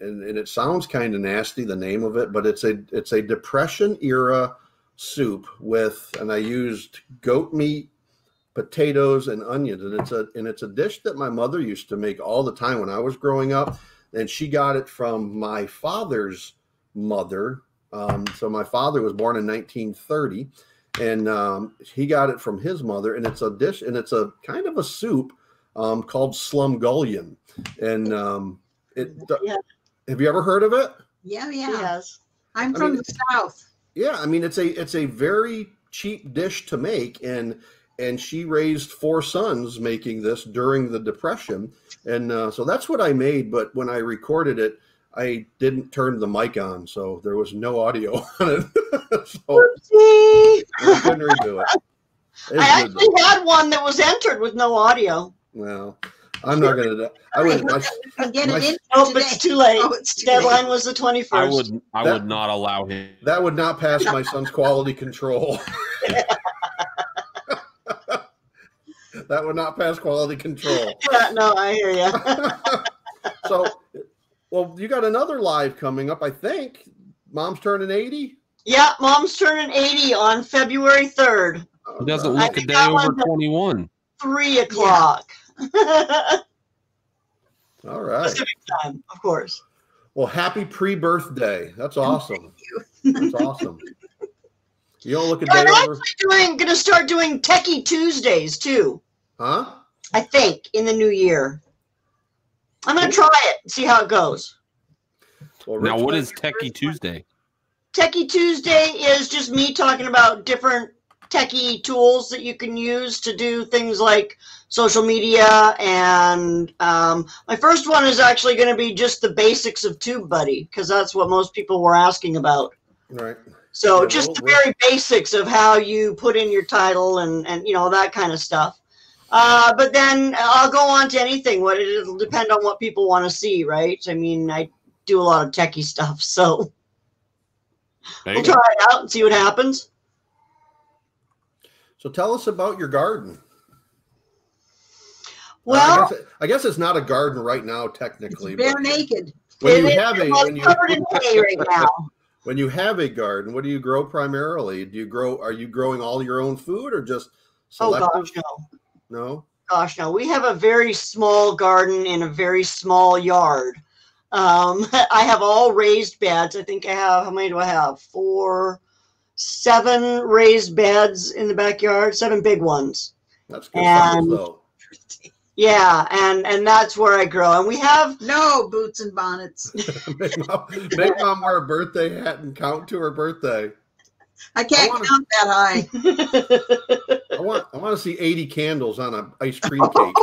and, and it sounds kind of nasty, the name of it, but it's a it's a depression era soup with and I used goat meat, potatoes, and onions. And it's a and it's a dish that my mother used to make all the time when I was growing up. And she got it from my father's mother. Um, so my father was born in 1930 and um, he got it from his mother and it's a dish and it's a kind of a soup um, called slumgullion and um, it Yeah. have you ever heard of it Yeah, yeah. has. I'm I from mean- the south. yeah i mean it's a it's a very cheap dish to make and and she raised four sons making this during the depression and uh, so that's what i made but when i recorded it i didn't turn the mic on so there was no audio on it so Whoopsie. i couldn't redo it It's I good, actually had one that was entered with no audio. Well, I'm not gonna. do- I would. My, You can get my- it in Nope, today. Oh, it's too late. Oh, it's too late. Deadline was the 21st. I would I That- would not allow him. that would not pass my son's quality control. that would not pass quality control. Yeah, no, I hear you. so, well, you got another live coming up. I think. Mom's turning eighty. yeah, mom's turning 80 on February 3rd, He doesn't look a day over 21. 3 o'clock. All right. Pacific time, of course. Well, happy pre-birthday. That's awesome. That's awesome. You don't look a day I'm over, actually doing, gonna start doing Techie Tuesdays too, huh? I think, in the new year. I'm gonna try it and see how it goes. Well, Now, Rich what might is be Techie. Tuesday? Techie Tuesday is just me talking about different techie tools that you can use to do things like social media. And um, my first one is actually going to be just the basics of TubeBuddy because that's what most people were asking about. Right. So Yeah, just we'll- the we'll- very basics of how you put in your title and and you know that kind of stuff. Uh, but then I'll go on to anything. What it'll depend on what people want to see, right? I mean, I do a lot of techie stuff, so we'll go. try it out and see what happens. So tell us about your garden. Well, I guess, I guess it's not a garden right now, technically. It's bare naked. when you have a when you covered right now. when you have a garden, what do you grow primarily? Do you grow? Are you growing all your own food or just Oh selective? gosh, no, no. gosh, no. We have a very small garden in a very small yard. Um, I have all raised beds. I think I have. How many do I have? Four, seven raised beds in the backyard. Seven big ones. That's good And- though. Yeah, and and that's where I grow. And we have No boots and bonnets. make, mom, make mom wear a birthday hat and count to her birthday. I can't wanna- count that high. I want I want to see 80 candles on an ice cream cake.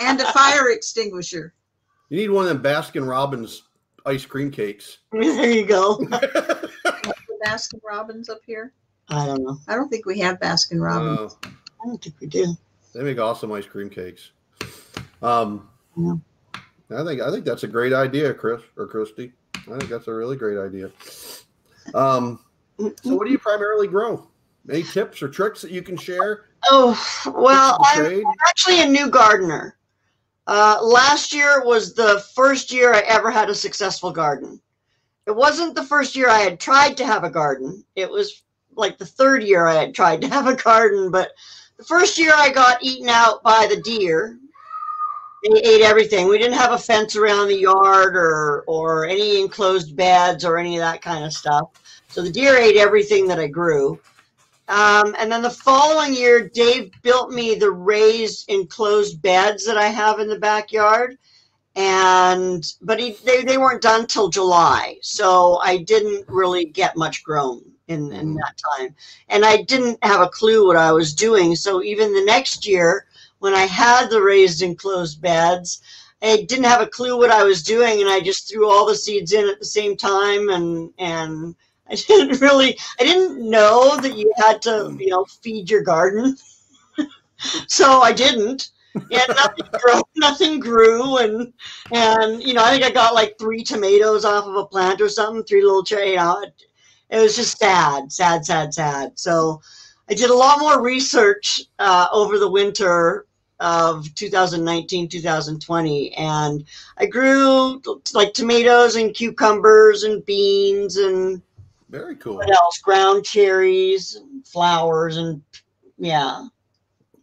And a fire extinguisher. You need one of them Baskin Robbins ice cream cakes. there you go. Baskin Robbins up here. I don't know. I don't think we have Baskin Robbins. Uh, I don't think we do. they make awesome ice cream cakes. Um, Yeah. I think I think that's a great idea, Chris or Christy. I think that's a really great idea. Um, so, what do you primarily grow? Any tips or tricks that you can share? Oh well, I'm actually a new gardener. Uh, last year was the first year I ever had a successful garden. It wasn't the first year I had tried to have a garden. It was like the third year I had tried to have a garden, but the first year I got eaten out by the deer. They ate everything. We didn't have a fence around the yard or or any enclosed beds or any of that kind of stuff. So the deer ate everything that I grew. Um, and then the following year, Dave built me the raised enclosed beds that I have in the backyard. And but he, they, they weren't done till July, so I didn't really get much grown in, in that time. And I didn't have a clue what I was doing. So even the next year, when I had the raised enclosed beds, I didn't have a clue what I was doing, and I just threw all the seeds in at the same time, and and I didn't really, I didn't know that you had to, you know, feed your garden, so I didn't. Yeah, nothing grew, nothing grew, and and you know, I think I got like three tomatoes off of a plant or something, three little cherry. You know, it, it was just sad, sad, sad, sad. So I did a lot more research uh, over the winter of 2019 2020 and i grew like tomatoes and cucumbers and beans and Very cool. what else ground cherries flowers and yeah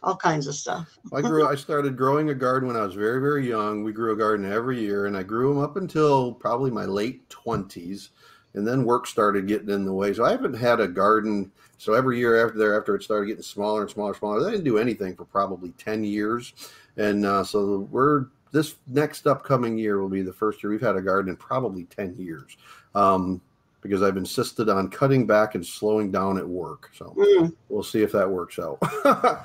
all kinds of stuff I grew. I started growing a garden when I was very, very young. We grew a garden every year, and I grew them up until probably my late twenties, and then work started getting in the way. So I haven't had a garden. So every year after there, after it started getting smaller and smaller, and smaller, I didn't do anything for probably ten years, and uh, so we're this next upcoming year will be the first year we've had a garden in probably ten years. Um, because I've insisted on cutting back and slowing down at work. So Mm, we'll see if that works out.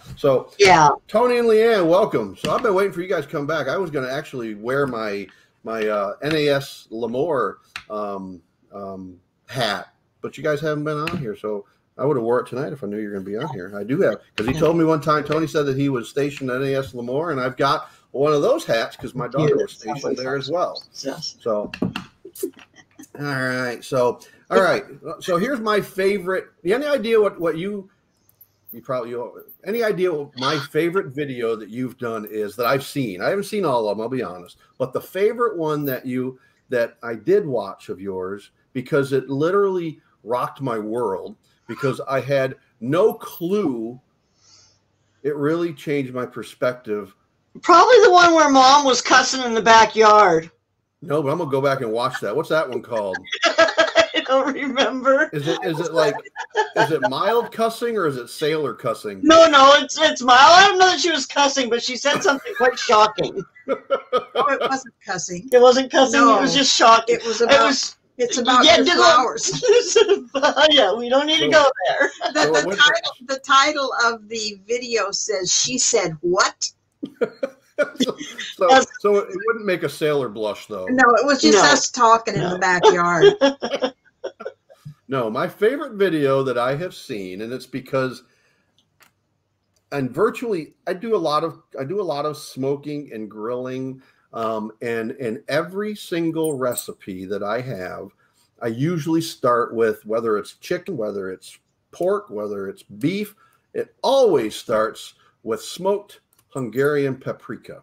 so yeah Tony and Leanne, welcome. So I've been waiting for you guys to come back. I was going to actually wear my my uh, NAS Lemoore um, um, hat, but you guys haven't been on here, so I would have wore it tonight if I knew you were going to be on here. I do have because he told me one time. Tony said that he was stationed at NAS Lemoore, and I've got one of those hats because my daughter was stationed there as well. yes. So, all right. So, all right. So here's my favorite. Any idea what what you you probably you, any idea what my favorite video that you've done is that I've seen? I haven't seen all of them. I'll be honest, but the favorite one that you that I did watch of yours because it literally rocked my world because I had no clue. It really changed my perspective. probably the one where mom was cussing in the backyard No, but I'm gonna go back and watch that. What's that one called? i don't remember Is it is it like is it mild cussing or is it sailor cussing? no no it's it's mild. i don't know that she was cussing but she said something quite shocking Oh, it wasn't cussing. it wasn't cussing it was just shocking It was about. it about was it's about Yeah, your flowers. yeah, we don't need to go there. The, the title the title of the video says she said what? so, Yes. so it wouldn't make a sailor blush though. No, it was just No. us talking in the backyard. No, my favorite video that I have seen, and it's because and virtually I do a lot of I do a lot of smoking and grilling. Um, and and every single recipe that I have, I usually start with whether it's chicken, whether it's pork, whether it's beef, it always starts with smoked Hungarian paprika.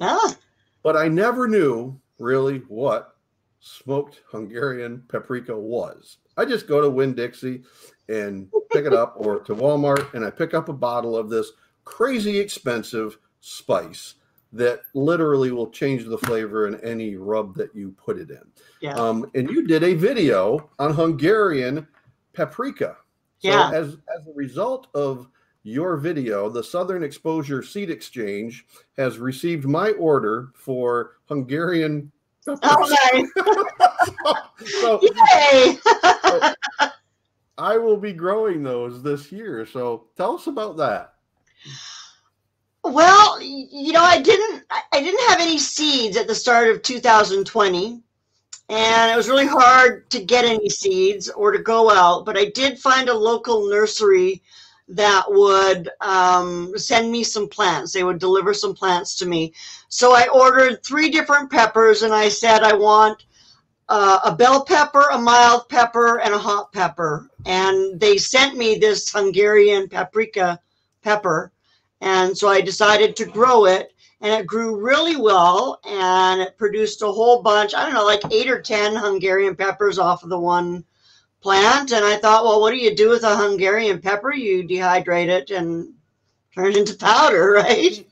Ah, But I never knew really what smoked Hungarian paprika was. I just go to Winn Dixie and pick it up, or to Walmart, and I pick up a bottle of this crazy expensive spice that literally will change the flavor in any rub that you put it in. yeah. Um, and you did a video on Hungarian paprika. So Yeah. as as a result of your video, the Southern Exposure Seed Exchange has received my order for Hungarian peppers. Oh, so Yay! I will be growing those this year. So tell us about that. Well, you know, I didn't I I didn't have any seeds at the start of 2020. And it was really hard to get any seeds or to go out, but I did find a local nursery that would um, send me some plants. They would deliver some plants to me. So I ordered three different peppers and I said, I want uh, a bell pepper, a mild pepper, and a hot pepper. And they sent me this Hungarian paprika pepper. And so I decided to grow it, and it grew really well, and it produced a whole bunch. I don't know, like eight or ten Hungarian peppers off of the one plant. And I thought, well, what do you do with a Hungarian pepper? You dehydrate it and turn it into powder, right?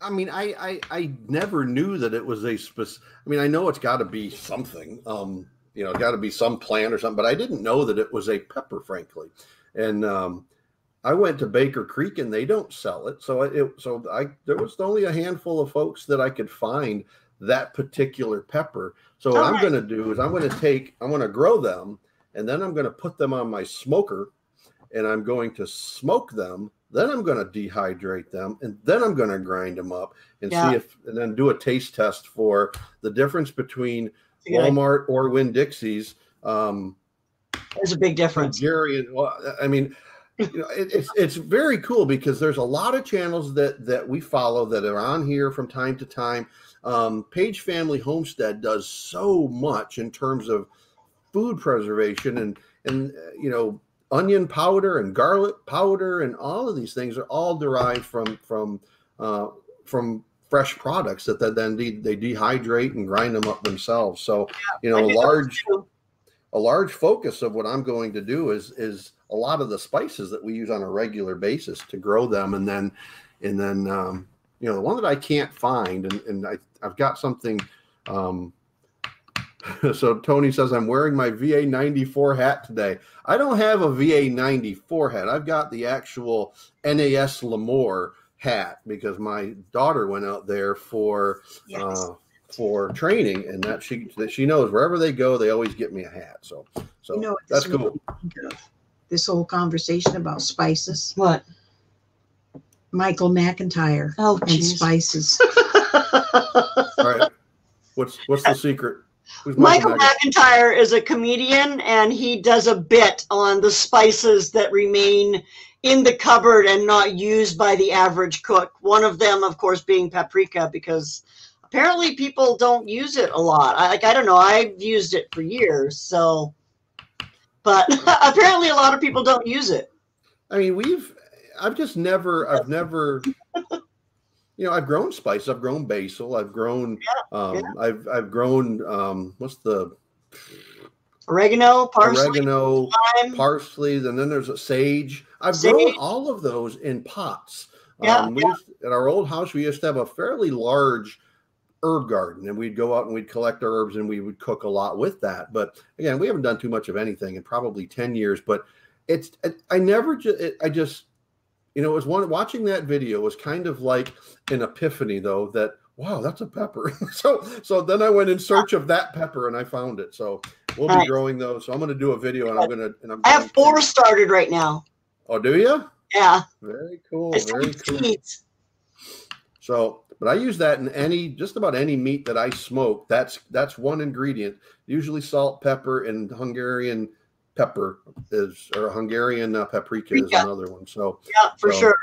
I mean, I I, I never knew that it was a specific. I mean, I know it's got to be something. Um, you know, got to be some plant or something. But I didn't know that it was a pepper, frankly. And um, I went to Baker Creek and they don't sell it. So it so I there was only a handful of folks that I could find that particular pepper. So what I'm going to do is I'm going to take I'm going to grow them and then I'm going to put them on my smoker and I'm going to smoke them. Then I'm going to dehydrate them and then I'm going to grind them up and Yeah. see if and then do a taste test for the difference between It's a good idea. Walmart or Winn Dixie's. Um, There's a big difference. Hungarian. Well, I mean, you know, it, it's it's very cool because there's a lot of channels that that we follow that are on here from time to time. Um, Page Family Homestead does so much in terms of food preservation and and uh, you know onion powder and garlic powder and all of these things are all derived from from uh, from fresh products that, then de- they dehydrate and grind them up themselves. So you know, a large a large focus of what I'm going to do is is a lot of the spices that we use on a regular basis to grow them, and then and then um, you know the one that I can't find, and, and I I've got something. Um, so Tony says I'm wearing my VA 94 hat today. I don't have a VA 94 hat. I've got the actual NAS Lemoore hat because my daughter went out there for Yes. uh, for training, and that she that she knows wherever they go, they always get me a hat. So so You know that's cool. made me think of? This whole conversation about spices. What? Michael McIntyre Oh, and jeez. spices. All right, what's what's the secret? Who's Michael McIntyre is a comedian and he does a bit on the spices that remain in the cupboard and not used by the average cook. One of them, of course, being paprika, because apparently people don't use it a lot. I, like I don't know, I've used it for years, so but apparently a lot of people don't use it. I mean, we've I've just never I've never you know I've grown spice. I've grown basil. I've grown um, yeah. I've I've grown um, what's the Oregano, parsley, oregano, parsley, and then there's a sage. I've Sage. grown all of those in pots. Yeah, um, used, at our old house, we used to have a fairly large herb garden, and we'd go out and we'd collect herbs and we would cook a lot with that. But again, we haven't done too much of anything in probably ten years. But it's it, I never just I just you know it was one watching that video was kind of like an epiphany though that wow that's a pepper. so so then I went in search of that pepper and I found it. So we'll be Nice. growing those. So I'm going to do a video and I'm going to and I'm I have four to- started right now. Oh, do you? Yeah. Very cool. Very cool. seeds. So, but I use that in any just about any meat that I smoke. That's that's one ingredient. Usually salt, pepper, and Hungarian pepper is or Hungarian uh, paprika is Paprika. another one. So Yeah, for So- sure.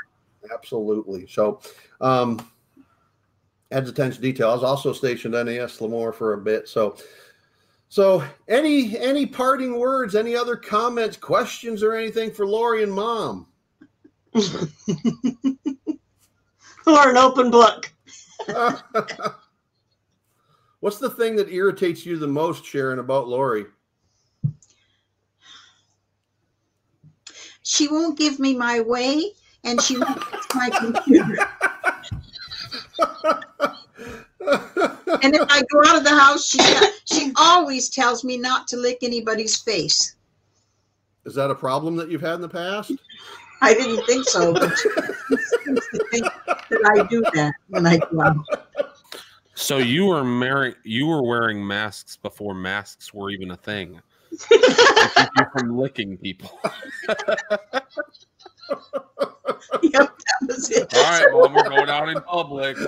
absolutely. So um adds attention to detail. I was also stationed at NAS Lemoore for a bit. So so any any parting words, any other comments, questions, or anything for Lorrie and mom? or an open book. What's the thing that irritates you the most, Sharon, about Lorrie? She won't give me my way and she won't fix my computer. And if I go out of the house, she she always tells me not to lick anybody's face. Is that a problem that you've had in the past? I didn't think so, but she seems to think that I do that when I go out. So you were marrying, you were wearing masks before masks were even a thing. To keep you from licking people. Yep, that was it. All right, well, we're going out in public.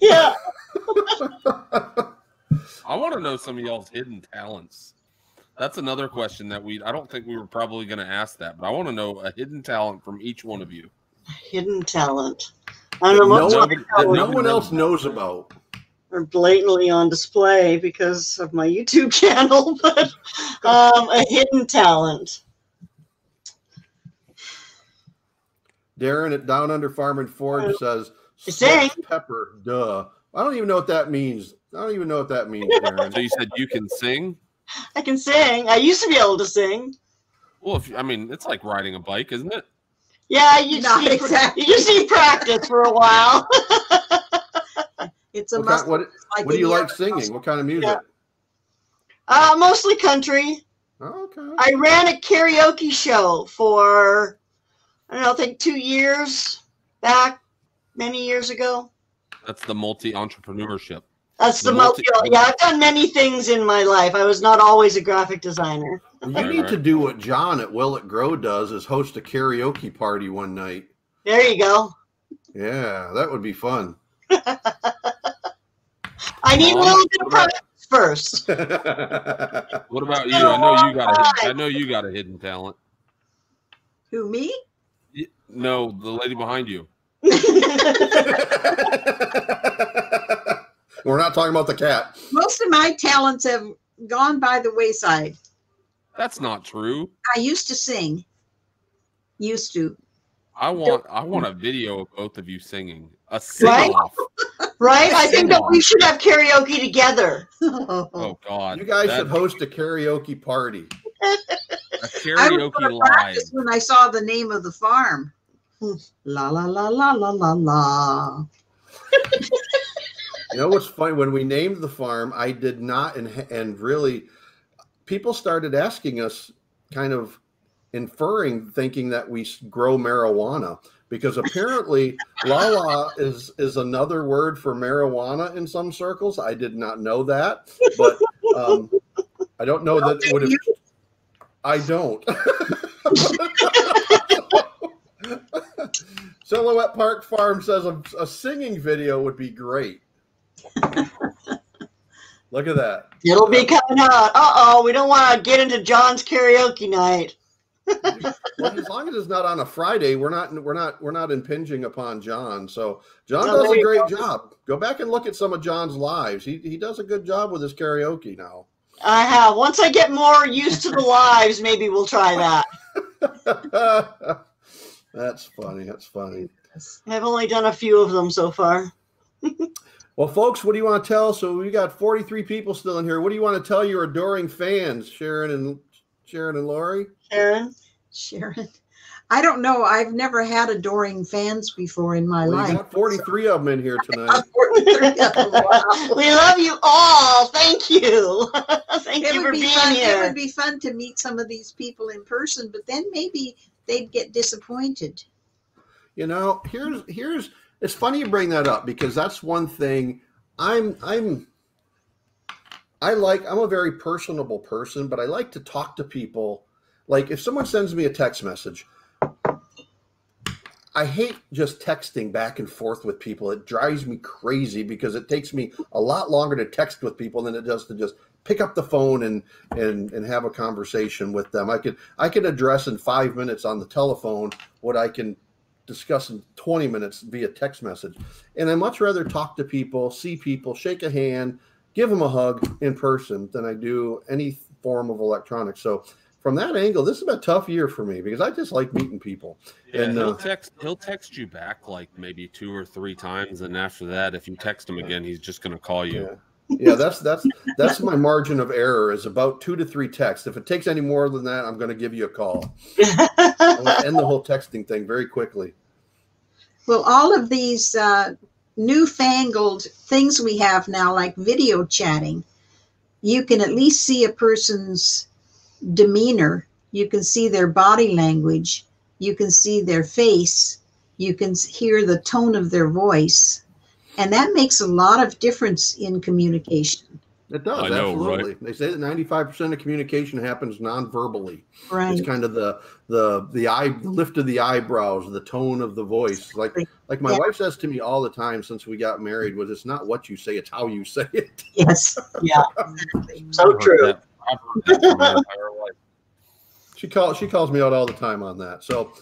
yeah. I want to know some of y'all's hidden talents. That's another question that we I don't think we were probably going to ask that, but I want to know a hidden talent from each one of you. Hidden talent. I don't know no one, that no one else knows about. Are blatantly on display because of my YouTube channel, but um, a hidden talent. Darren at Down Under Farm and Forge says You're "Salt, saying? pepper. Duh. I don't even know what that means. I don't even know what that means, Darren. So you said you can sing? I can sing. I used to be able to sing. Well, if I mean, it's like riding a bike, isn't it? Yeah, you Not just, need, exactly. you just need practice for a while. It's a What, must. kind, what, like what do you like singing? muscle. What kind of music? Yeah. Uh, mostly country. Okay. I ran a karaoke show for I don't know, I think two years back, many years ago. That's the multi entrepreneurship. That's the, The multi. multi- Yeah, I've done many things in my life. I was not always a graphic designer. You Right, need right. to do what John at Will It Grow does: is host a karaoke party one night. There you go. Yeah, that would be fun. I need a little bit of what about- practice first. What about you? I know you got a, I know you got a hidden talent. Who me? No, the lady behind you. We're not talking about the cat. Most of my talents have gone by the wayside. That's not true. I used to sing. Used to. I want I want a video of both of you singing. A sing off. right? I think that we should have karaoke together. Oh, oh God. You guys That- should host a karaoke party. a I was karaoke gonna live. when I saw the name of the farm. La la la la la la la. You know what's funny? When we named the farm, I did not, and and really, people started asking us, kind of inferring, thinking that we grow marijuana because apparently Lala is is another word for marijuana in some circles. I did not know that, but um, I don't know that would have. I don't. Silhouette Park Farm says a, a singing video would be great. Look at that. It'll be coming out. Uh oh, we don't want to get into John's karaoke night. Well, as long as it's not on a Friday, we're not we're not we're not impinging upon John. So John Oh, does a great go. job. Go back and look at some of John's lives. He he does a good job with his karaoke now. I have. Once I get more used to the lives, maybe we'll try that. That's funny. That's funny. I've only done a few of them so far. Well, folks, what do you want to tell? So we got 43 people still in here. What do you want to tell your adoring fans, Sharon and Sharon and Lorrie? Sharon? Sharon. I don't know. I've never had adoring fans before in my Well, you life. got 43 of them in here tonight. Wow. we love you all. Thank you. Thank It you for be being fun. It would be fun to meet some of these people in person, but then maybe they'd get disappointed. You know, here's here's it's funny you bring that up because that's one thing I'm I'm I like I'm a very personable person, but I like to talk to people. Like if someone sends me a text message, I hate just texting back and forth with people. It drives me crazy because it takes me a lot longer to text with people than it does to just pick up the phone and and and have a conversation with them. I could I could address in 5 minutes on the telephone what I can discuss in 20 minutes via text message. And I much rather talk to people, see people, shake a hand, give them a hug in person than I do any form of electronics. So from that angle, this has been a tough year for me because I just like meeting people. Yeah, And, he'll uh, text he'll text you back like maybe two or three times, and after that, if you text him again, he's just gonna call you. Yeah. Yeah, that's that's that's my margin of error is about two to three texts. If it takes any more than that, I'm going to give you a call. I'm going to end the whole texting thing very quickly. Well, all of these uh, newfangled things we have now, like video chatting, you can at least see a person's demeanor. You can see their body language. You can see their face. You can hear the tone of their voice. And that makes a lot of difference in communication. It does I know, right? absolutely. They say that 95% of communication happens non-verbally. Right. It's kind of the the the eye the lift of the eyebrows, the tone of the voice. Like like my Yeah. wife says to me all the time since we got married was it's not what you say, it's how you say it. Yes. Yeah. So true. that- I've heard that for my entire life. She calls she calls me out all the time on that. So,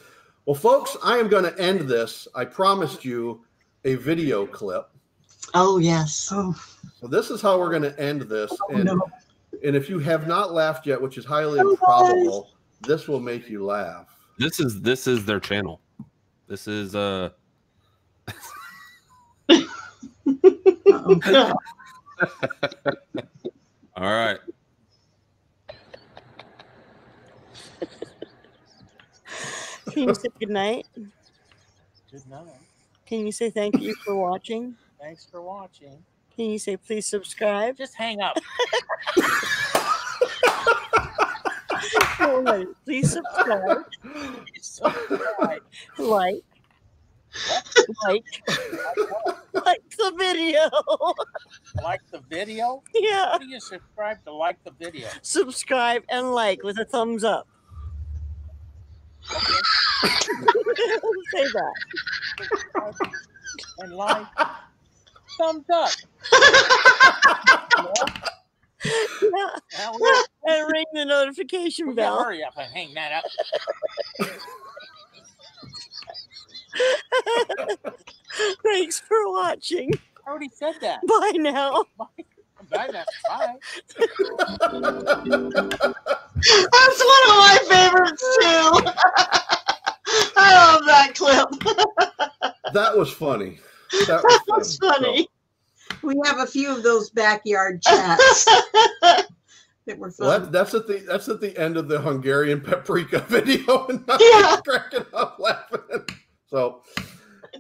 well, folks, I am going to end this. I promised you a video clip. Oh, yes. Oh, So this is how we're going to end this. oh And no. and if you have not laughed yet, which is highly Oh, improbable, this will make you laugh. This is this is their channel. This is uh Uh-oh. all right. Can you say good night? Good night. Can you say thank you for watching? Thanks for watching. Can you say please subscribe? Just hang up. All right, please subscribe, Subscribe. like, like, like the video. like the video. yeah, How do you subscribe to like the video? subscribe and like with a thumbs up. Say that. And like. Thumbs up. Yeah. Now And ring the notification we gotta bell. hurry up and hang that up. Thanks for watching. I already said that. Bye now. Bye now. Bye. That's one of my favorites too. I love that clip. That was funny. That was, That was fun. funny. We have a few of those backyard chats that were So, well, fun. that, that's at the that's at the end of the Hungarian paprika video, and I'm Yeah. cracking up laughing. So,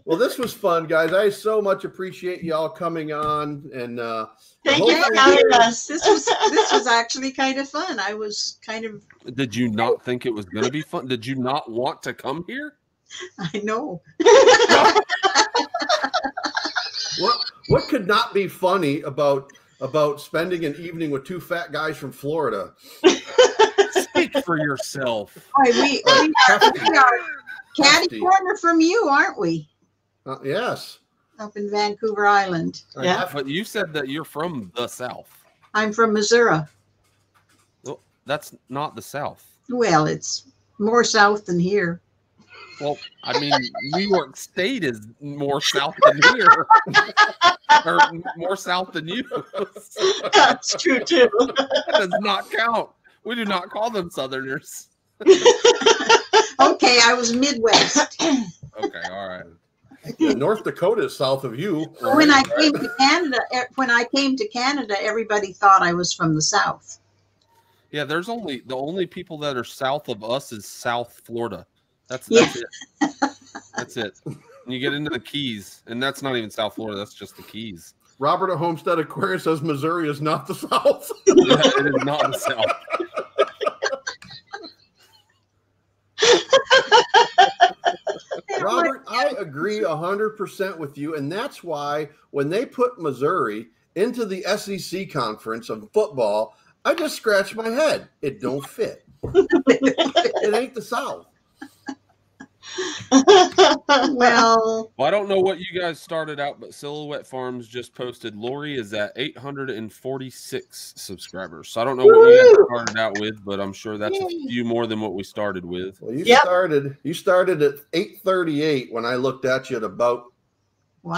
well, this was fun, guys. I so much appreciate y'all coming on, and uh, Thank you for having us. This was this was actually kind of fun. I was kind of Did you not think it was going to be fun? Did you not want to come here? I know. What what could not be funny about about spending an evening with two fat guys from Florida? Speak for yourself. Boy, we, we, we are catty Hefty. corner from you, aren't we? Uh, yes. Up in Vancouver Island. Yeah. But you said that you're from the South. I'm from Missouri. Well, that's not the South. Well, it's more south than here. Well, I mean, New York State is more south than here, or more south than you. That's true too. that does not count. We do not call them Southerners. Okay, I was Midwest. Okay, all right. Yeah, North Dakota is south of you. when I came to Canada, when I came to Canada, everybody thought I was from the south. Yeah, there's only the only people that are south of us is South Florida. That's Yeah. it. That's it. And you get into the Keys, and that's not even South Florida. That's just the Keys. Robert at Homestead Aquarius says Missouri is not the South. Yeah, it is not the South. Robert, I agree 100% with you. And that's why when they put Missouri into the SEC conference of football, I just scratch my head. It don't fit. it ain't the South. Well, Well, I don't know what you guys started out, but Silhouette Farms just posted Lorrie is at 846 subscribers. So I don't know what you guys started out with, but I'm sure that's a few more than what we started with. Well, you Yep. started you started at 8:38 when I looked at you at about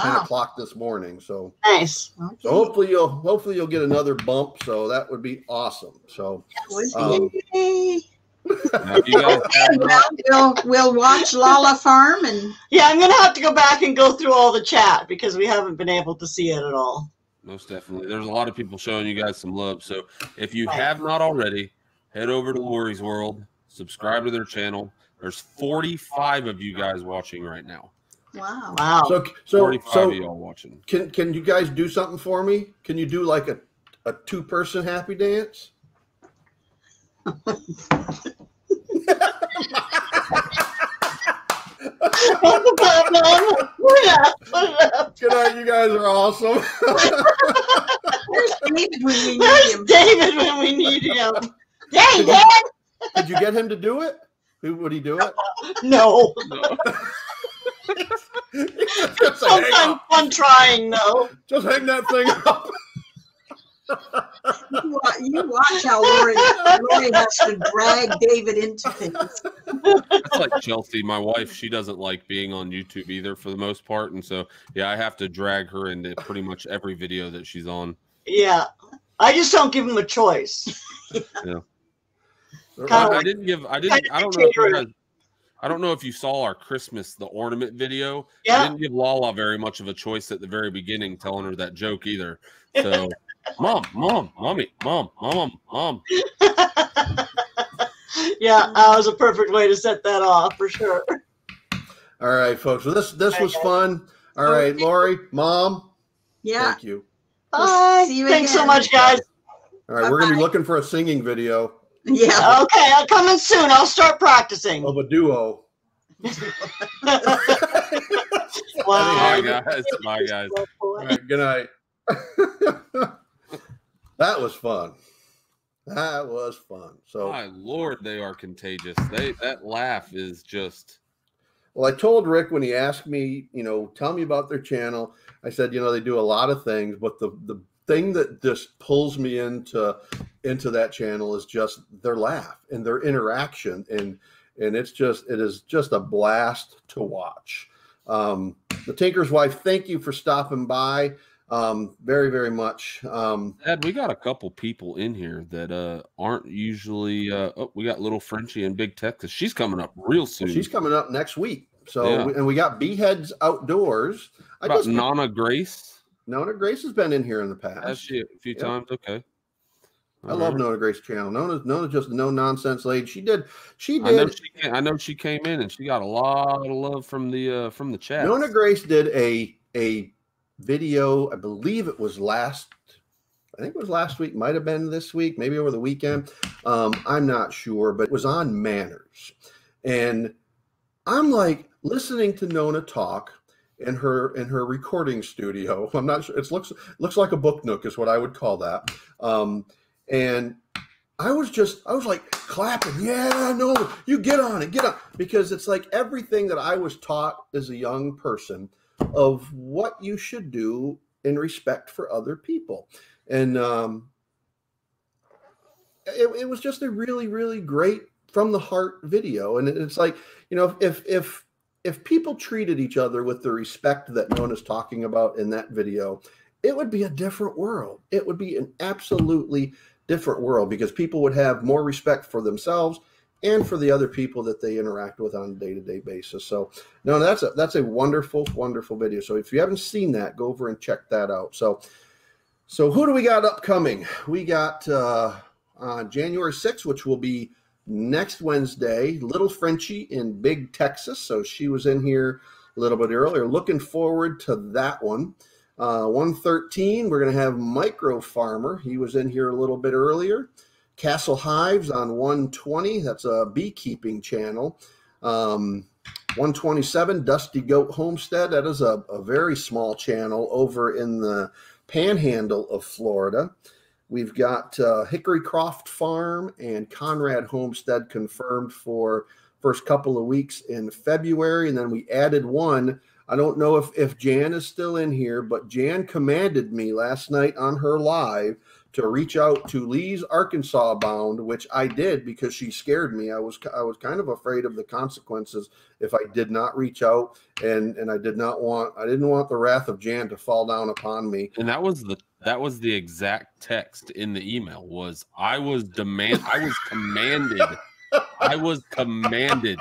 10 o'clock this morning. So nice. so hopefully you'll hopefully you'll get another bump. So that would be awesome. So Would um, be. Now, if you guys have Well, we'll, we'll watch Lala Farm and Yeah, I'm gonna have to go back and go through all the chat because we haven't been able to see it at all. Most definitely. There's a lot of people showing you guys some love. So if you Right. have not already, head over to Lorrie's World, subscribe to their channel. There's 45 of you guys watching right now. wow. Wow. so so 45 so of y'all watching. can can you guys do something for me? Can you do like a a two person happy dance? yeah, put it up. Good night, you guys are awesome. There's David when we need There's him. David when we need him. Dang, Dad! Did you get him to do it? Would he do it? No. just, hang Sometimes up. fun trying though. just hang that thing up. You wa- You watch how Lorrie, Lorrie has to drag David into things. That's like Chelsea, my wife. She doesn't like being on YouTube either for the most part. And so, yeah, I have to drag her into pretty much every video that she's on. Yeah. I just don't give him a choice. I, Kinda I didn't give, I didn't, I don't know if you guys, I don't know if you saw our Christmas, the ornament video. I Yeah. didn't give Lala very much of a choice at the very beginning, telling her that joke either. So, mom, mom, mommy, mom, mom, mom. yeah, that was a perfect way to set that off for sure. All right, folks. So this this was fun. All right, Lorrie, mom, Yeah. Thank you. We'll Bye. see you Thanks so much, guys. All right, we're gonna be looking for a singing video Yeah. Okay, I'm coming soon. I'll start practicing. of a duo. Bye, wow. guys. Bye, guys. All right, good night. That was fun. That was fun. So, My lord, they are contagious. They that laugh is just well, I told Rick when he asked me, you know, tell me about their channel. I said, you know, they do a lot of things, but the the thing that just pulls me into into that channel is just their laugh and their interaction, and and it's just it is just a blast to watch. Um, the Tinker's wife, thank you for stopping by. Um, very very much. Um, Dad, we got a couple people in here that uh aren't usually uh oh, we got little Frenchie and Big Texas. She's coming up real soon. She's coming up next week. So Yeah. we- and we got Beeheads outdoors. I about just Nana Grace. Nona Grace has been in here in the past. Has she a few Yeah. times? Okay. I love Nona Grace's channel. Nona Nona's just a no nonsense lady. She did she I know did she came, I know she came in and she got a lot of love from the uh from the chat. Nona Grace did a a video, I believe it was last I think it was last week, might have been this week, maybe over the weekend. Um, I'm not sure, but it was on manners. And I'm like listening to Nona talk in her in her recording studio. I'm not sure. It looks looks like a book nook is what I would call that. Um, and I was just I was like clapping. Yeah, no, you get on it, get on because it's like everything that I was taught as a young person of what you should do in respect for other people. And um, it, it was just a really, really great from the heart video. And it's like, you know, if if if people treated each other with the respect that Nona's talking about in that video, it would be a different world. It would be an absolutely different world because people would have more respect for themselves and for the other people that they interact with on a day-to-day basis. So no, that's a that's a wonderful, wonderful video. So if you haven't seen that, go over and check that out. So so who do we got upcoming? We got uh, on January 6th, which will be next Wednesday, Little Frenchie in Big Texas. So she was in here a little bit earlier. Looking forward to that one. Uh, 113, we're going to have Micro Farmer. He was in here a little bit earlier. Castle Hives on 120. That's a beekeeping channel. Um, 127, Dusty Goat Homestead. That is a, a very small channel over in the panhandle of Florida. We've got uh, Hickory Croft Farm and Conrad Homestead confirmed for first couple of weeks in February, and then we added one. I don't know if if Jan is still in here, but Jan commanded me last night on her live to reach out to Lee's Arkansas bound, which I did because she scared me. I was I was kind of afraid of the consequences if I did not reach out, and and I did not want I didn't want the wrath of Jan to fall down upon me. And that was the that was the exact text in the email was I was demand I was commanded I was commanded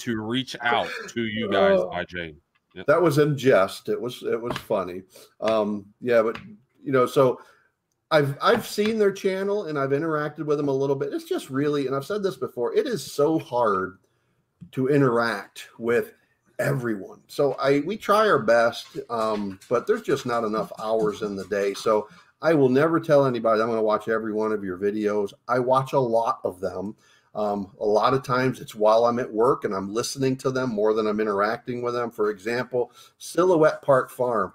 to reach out to you guys Oh. by Jane. Yep. That was in jest. It was it was funny. Um, yeah, but you know, so I've I've seen their channel and I've interacted with them a little bit. It's just really, and I've said this before, it is so hard to interact with everyone. So I we try our best, um, but there's just not enough hours in the day. So I will never tell anybody I'm going to watch every one of your videos. I watch a lot of them. Um, a lot of times it's while I'm at work and I'm listening to them more than I'm interacting with them. For example, Silhouette Park Farm.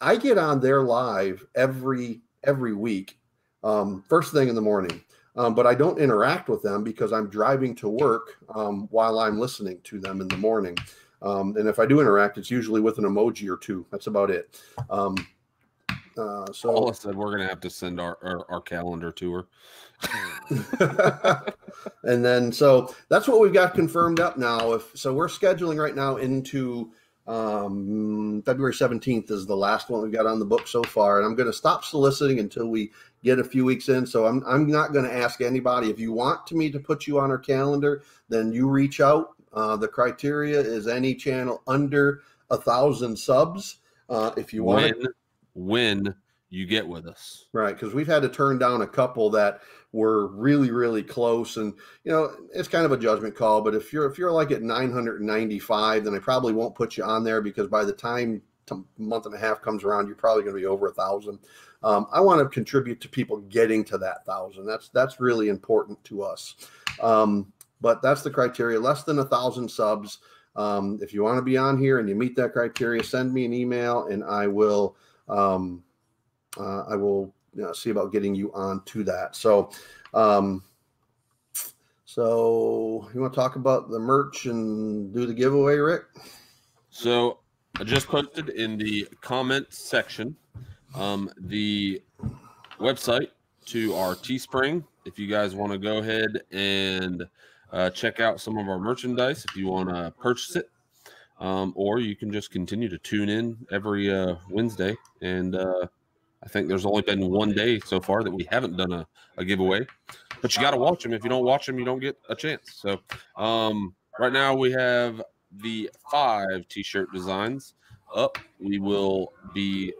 I get on there live every every week, um, first thing in the morning. Um, but I don't interact with them because I'm driving to work um, while I'm listening to them in the morning. Um, and if I do interact, it's usually with an emoji or two. That's about it. Um, uh, so Paula said we're gonna have to send our, our, our calendar to her. and then so that's what we've got confirmed up now. If so, we're scheduling right now into um, February 17th is the last one we've got on the book so far, and I'm going to stop soliciting until we get a few weeks in. So I'm I'm not going to ask anybody if you want to me to put you on our calendar, then you reach out. Uh, the criteria is any channel under a thousand subs. Uh, if you want when when you get with us. Right, because we've had to turn down a couple that were really, really close, and you know it's kind of a judgment call. But if you're if you're like at 995, then I probably won't put you on there because by the time month and a half comes around, you're probably going to be over a thousand. Um, I want to contribute to people getting to that thousand. That's that's really important to us. Um, but that's the criteria: less than a thousand subs. Um, if you want to be on here and you meet that criteria, send me an email and I will um, uh, I will you know, see about getting you on to that. So, um, so you want to talk about the merch and do the giveaway, Rick? So I just posted in the comment section um, the website to our Teespring. If you guys want to go ahead and uh, check out some of our merchandise, if you want to purchase it, um, or you can just continue to tune in every uh, Wednesday. And uh, I think there's only been one day so far that we haven't done a, a giveaway, but you got to watch them. If you don't watch them, you don't get a chance. So um, right now we have the five t-shirt designs up. We will be.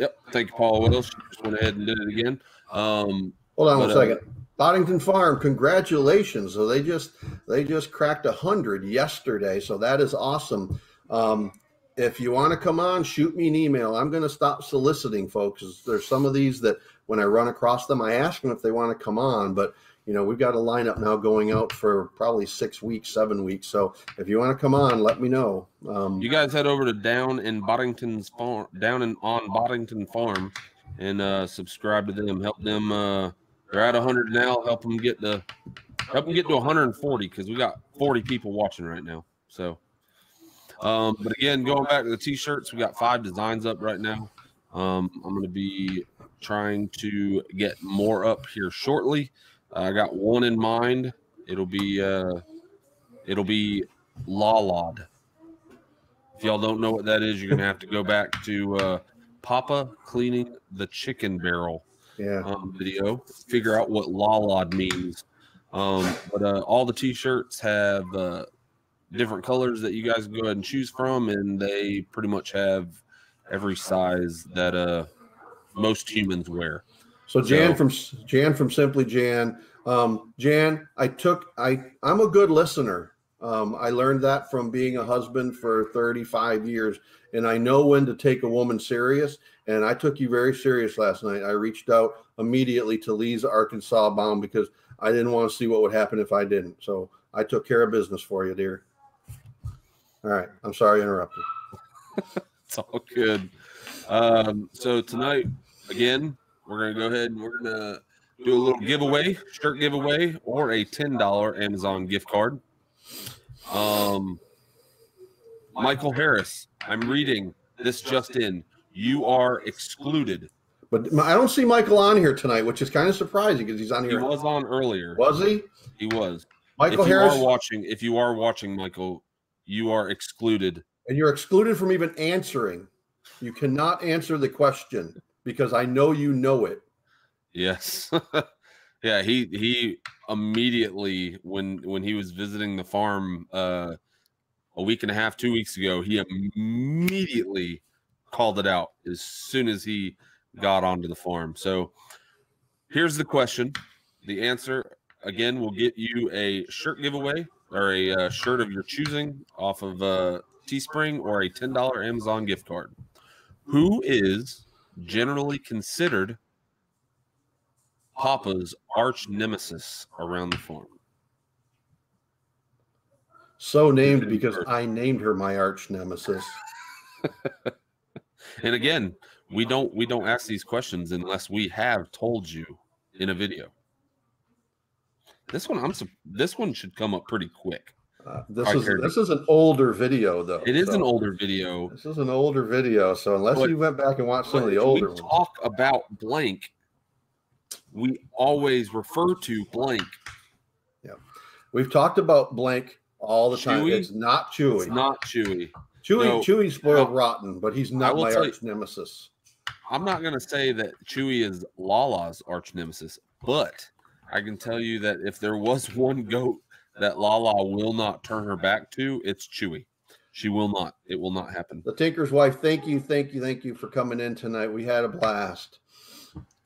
Yep. Thank you, Paul Wells. She just went ahead and did it again. Um, Hold on one But, uh, second. Boddington Farm, congratulations! So they just they just cracked a hundred yesterday, so that is awesome. Um, if you want to come on, shoot me an email. I'm going to stop soliciting folks. There's some of these that when I run across them, I ask them if they want to come on, but you know we've got a lineup now going out for probably six weeks, seven weeks. So if you want to come on, let me know. Um, you guys head over to down in Boddington's farm, down in on Boddington Farm, and uh, subscribe to them. Help them. Uh, they're at 100 now. Help them get to help them get to 140 because we got 40 people watching right now. So, um, but again, going back to the t-shirts, we got five designs up right now. Um, I'm going to be trying to get more up here shortly. I got one in mind. It'll be uh, it'll be Lawlod. If y'all don't know what that is, you're gonna have to go back to uh, Papa cleaning the chicken barrel yeah. um, video, figure out what Lawlod means. Um, but uh, all the t-shirts have uh, different colors that you guys can go ahead and choose from, and they pretty much have every size that uh, most humans wear. So Jan So- from Jan from Simply Jan. Um, Jan, I took I I'm a good listener. Um, I learned that from being a husband for 35 years, and I know when to take a woman serious. And I took you very serious last night. I reached out immediately to Lee's Arkansas bound because I didn't want to see what would happen if I didn't. So I took care of business for you, dear. All right. I'm sorry I interrupted. It's all good. Um, so tonight, again, we're gonna go ahead and we're gonna do a little giveaway, shirt giveaway, or a ten dollar Amazon gift card. Um, Michael Harris, I'm reading this just in. You are excluded. But I don't see Michael on here tonight, which is kind of surprising because he's on here. He was on earlier. Was he? He was. Michael if you Harris, are watching, if you are watching, Michael, you are excluded. and you're excluded from even answering. You cannot answer the question because I know you know it. Yes. yeah, he he immediately when when he was visiting the farm uh a week and a half, two weeks ago, he immediately called it out as soon as he got onto the farm. So here's the question. The answer again will get you a shirt giveaway or a uh, shirt of your choosing off of uh, Teespring or a $10 Amazon gift card. Who is generally considered Papa's arch nemesis around the farm? So named because I named her my arch nemesis. And again, we don't we don't ask these questions unless we have told you in a video. This one I'm this one should come up pretty quick. Uh, this is this is an older video though. It is an older video. This is an older video, so unless But- you went back and watched some of the older we ones, talk about blank, we always refer to blank. Yeah, we've talked about blank all the time. It's not Chewy. It's not Chewy. Chewy. no. Chewy spoiled No. rotten, but he's not my arch nemesis. I'm not going to say that Chewy is Lala's arch nemesis, but I can tell you that if there was one goat that Lala will not turn her back to, it's Chewy. She will not. It will not happen. The Tinker's wife, thank you, thank you, thank you for coming in tonight. We had a blast.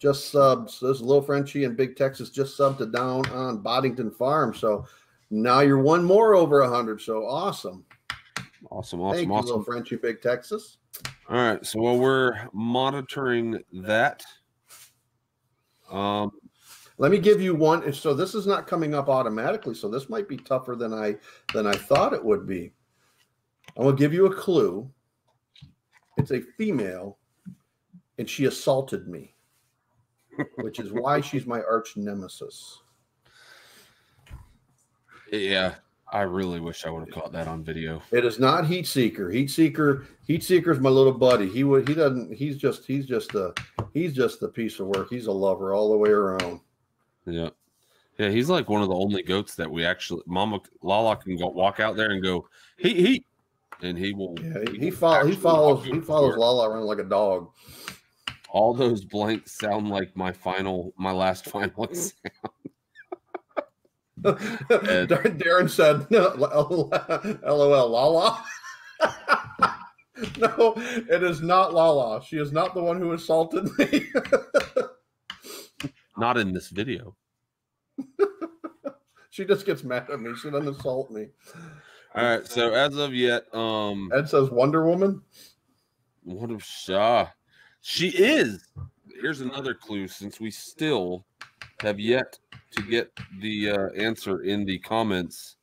Just subs. This is Little Frenchie and Big Texas just subbed to down on Boddington Farm. So now you're one more over a hundred. So awesome. Awesome, awesome, Thank awesome, you, Little. Frenchie, Big Texas. All right. So while we're monitoring that, um, Let me give you one. So this is not coming up automatically. So this might be tougher than I than I thought it would be. I'm gonna give you a clue. It's a female, and she assaulted me, which is why she's my arch nemesis. yeah, I really wish I would have caught that on video. It is not Heat Seeker. Heat Seeker. Heat Seeker is my little buddy. He would. He doesn't. He's just. He's just a. He's just a piece of work. He's a lover all the way around. Yeah. Yeah, he's like one of the only goats that we actually Mama Lala can go walk out there and go, he he and he will Yeah, he, he follows. He follows. He follows. Lala around like a dog. All those blanks sound like my final my last final exam. Darren Darren said, no, "LOL, Lala." no, it is not Lala. She is not the one who assaulted me. Not in this video. she just gets mad at me. She doesn't assault me. All right, so as of yet, um Ed says Wonder Woman. what if Shaw? She is. Here's another clue since we still have yet to get the uh, answer in the comments.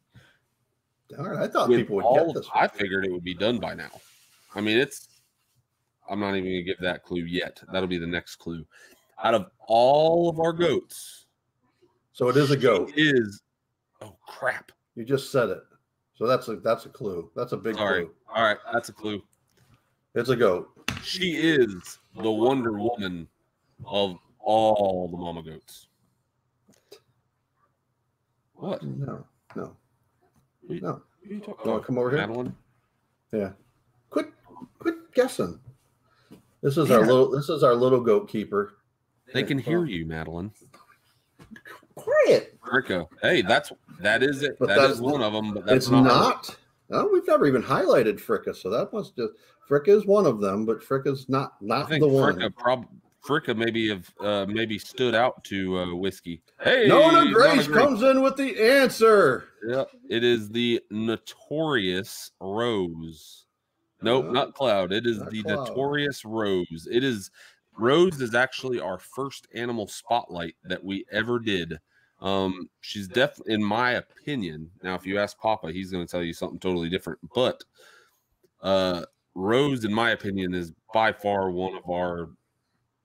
Darn, I thought with people would all get of- this. I figured it would be done by now. I mean, it's. I'm not even gonna give that clue yet. That'll be the next clue. Out of all of our goats, So it is a goat. is. Oh crap! You just said it. So that's a that's a clue. That's a big Sorry. clue. All right, that's a clue. It's a goat. She is the Wonder Woman of all the mama goats. What? No, no, You- no. You talking You want to come over here? Madeline? Yeah. Quit quit guessing. This is our little this is our little goat keeper. They can hear you, Madeline. Quiet. Rico. Hey, that's that is it. But That that's- is one of them. But that's it's not. not. No, we've never even highlighted Fricka, so that must just Fricka is one of them, but Fricka's not I not think the one. Fricka prob Fricka maybe have uh, maybe stood out to uh, whiskey. Hey, Nona Grace Nona comes in with the answer. Yeah, it is the notorious Rose. Nope, No, not Cloud. It is the Cloud. notorious Rose. It is Rose is actually our first animal spotlight that we ever did. Um, she's definitely, in my opinion. Now, if you ask Papa, he's going to tell you something totally different. But uh, Rose, in my opinion, is by far one of our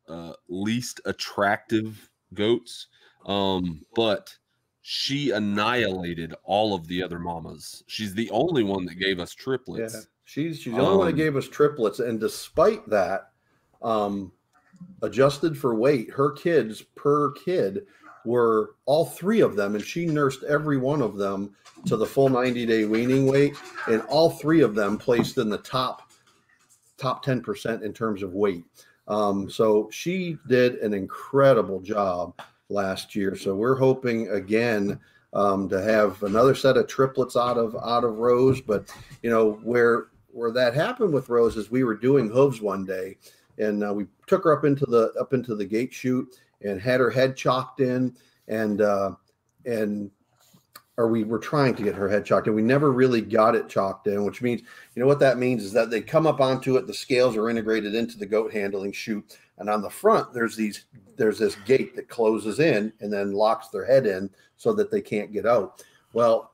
uh, least attractive goats. Um, but she annihilated all of the other mamas. She's the only one that gave us triplets. Yeah, she's she's the only one that Um, gave us triplets, and despite that, um, adjusted for weight, her kids per kid were all three of them, and she nursed every one of them to the full 90 day weaning weight, and all three of them placed in the top top 10% in terms of weight. Um, so she did an incredible job last year. So we're hoping again um, to have another set of triplets out of out of Rose. But you know where where that happened with Rose is we were doing hooves one day, and uh, we took her up into the up into the gate chute and had her head chalked in, and uh, and or we were trying to get her head chalked in. We never really got it chalked in, which means you know what that means is that they come up onto it. The scales are integrated into the goat handling chute, and on the front there's these there's this gate that closes in and then locks their head in so that they can't get out. Well,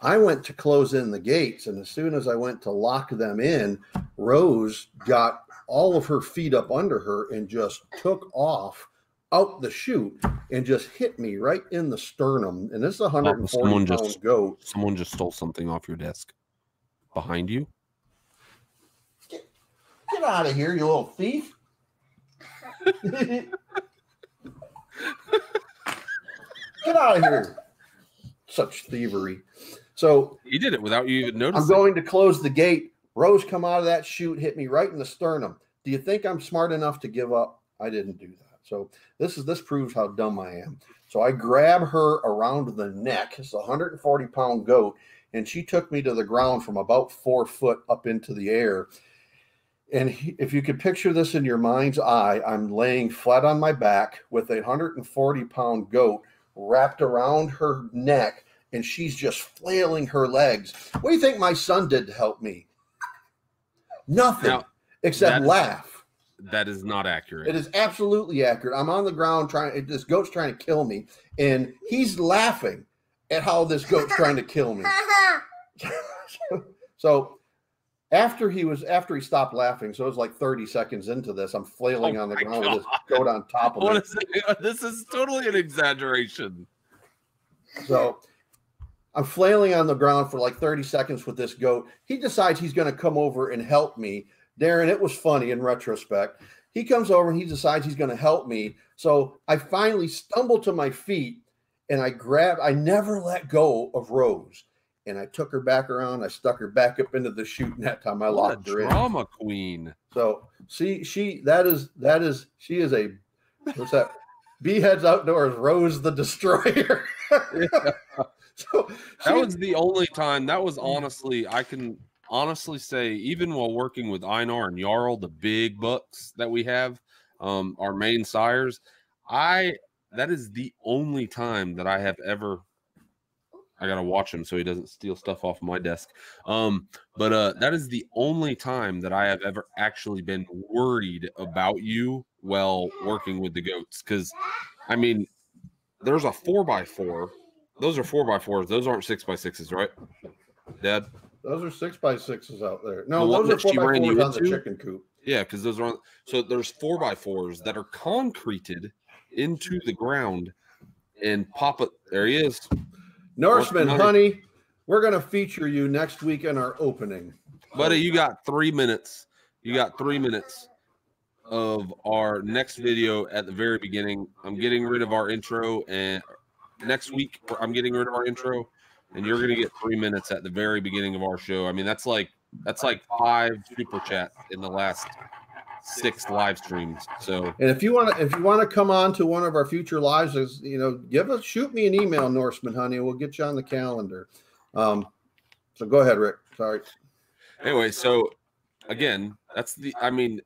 I went to close in the gates, and as soon as I went to lock them in, Rose got all of her feet up under her and just took off out the chute and just hit me right in the sternum. And this is a 140 someone pound just- goat. Someone just stole something off your desk. Behind you? Get out of here, you little thief. Get out of here. Such thievery. So he did it without you even noticing. I'm going to close the gate. Rose come out of that chute, hit me right in the sternum. Do you think I'm smart enough to give up? I didn't do that. So this is this proves how dumb I am. So I grab her around the neck. It's a 140 pound goat, and she took me to the ground from about four foot up into the air. And if you could picture this in your mind's eye, I'm laying flat on my back with a 140 pound goat wrapped around her neck, and she's just flailing her legs. What do you think my son did to help me? Nothing. Now- except That is- laugh. That is not accurate. It is absolutely accurate. I'm on the ground trying. This goat's trying to kill me, and he's laughing at how this goat's trying to kill me. so after he was after he stopped laughing, so it was like 30 seconds into this. I'm flailing Oh on the ground with this goat on top of me. is? This is totally an exaggeration. So I'm flailing on the ground for like 30 seconds with this goat. He decides he's going to come over and help me. Darren, it was funny in retrospect. He comes over and he decides he's going to help me. So I finally stumble to my feet and I grab, I never let go of Rose. And I took her back around. I stuck her back up into the chute. And that time I What locked her in. drama queen. So see, she that is that is she is a what's that? B heads outdoors, Rose the Destroyer. so That was the only time. That was honestly, I can honestly say, even while working with Einar and Jarl, the big bucks that we have, um, our main sires, I that is the only time that I have ever. I gotta watch him so he doesn't steal stuff off my desk. Um, but uh, that is the only time that I have ever actually been worried about you while working with the goats. Because, I mean, there's a four by four those are four by fours. Those aren't six by sixes, right? Dad. those are six by sixes out there. No, The those are four by fours on the chicken coop. Yeah, because those are on. So there's four by fours that are concreted into the ground, and pop it. There he is. Norseman, Honey. honey, we're gonna feature you next week in our opening. Buddy, you got three minutes. You got three minutes of our next video at the very beginning. I'm getting rid of our intro, and next week I'm getting rid of our intro, and you're gonna get three minutes at the very beginning of our show. I mean, that's like that's like five super chats in the last six live streams. So And if you want to, if you want to come on to one of our future lives, is you know, give us shoot me an email, Norseman, honey. We'll get you on the calendar. Um, so go ahead, Rick. Sorry. anyway, so again, that's the. I mean,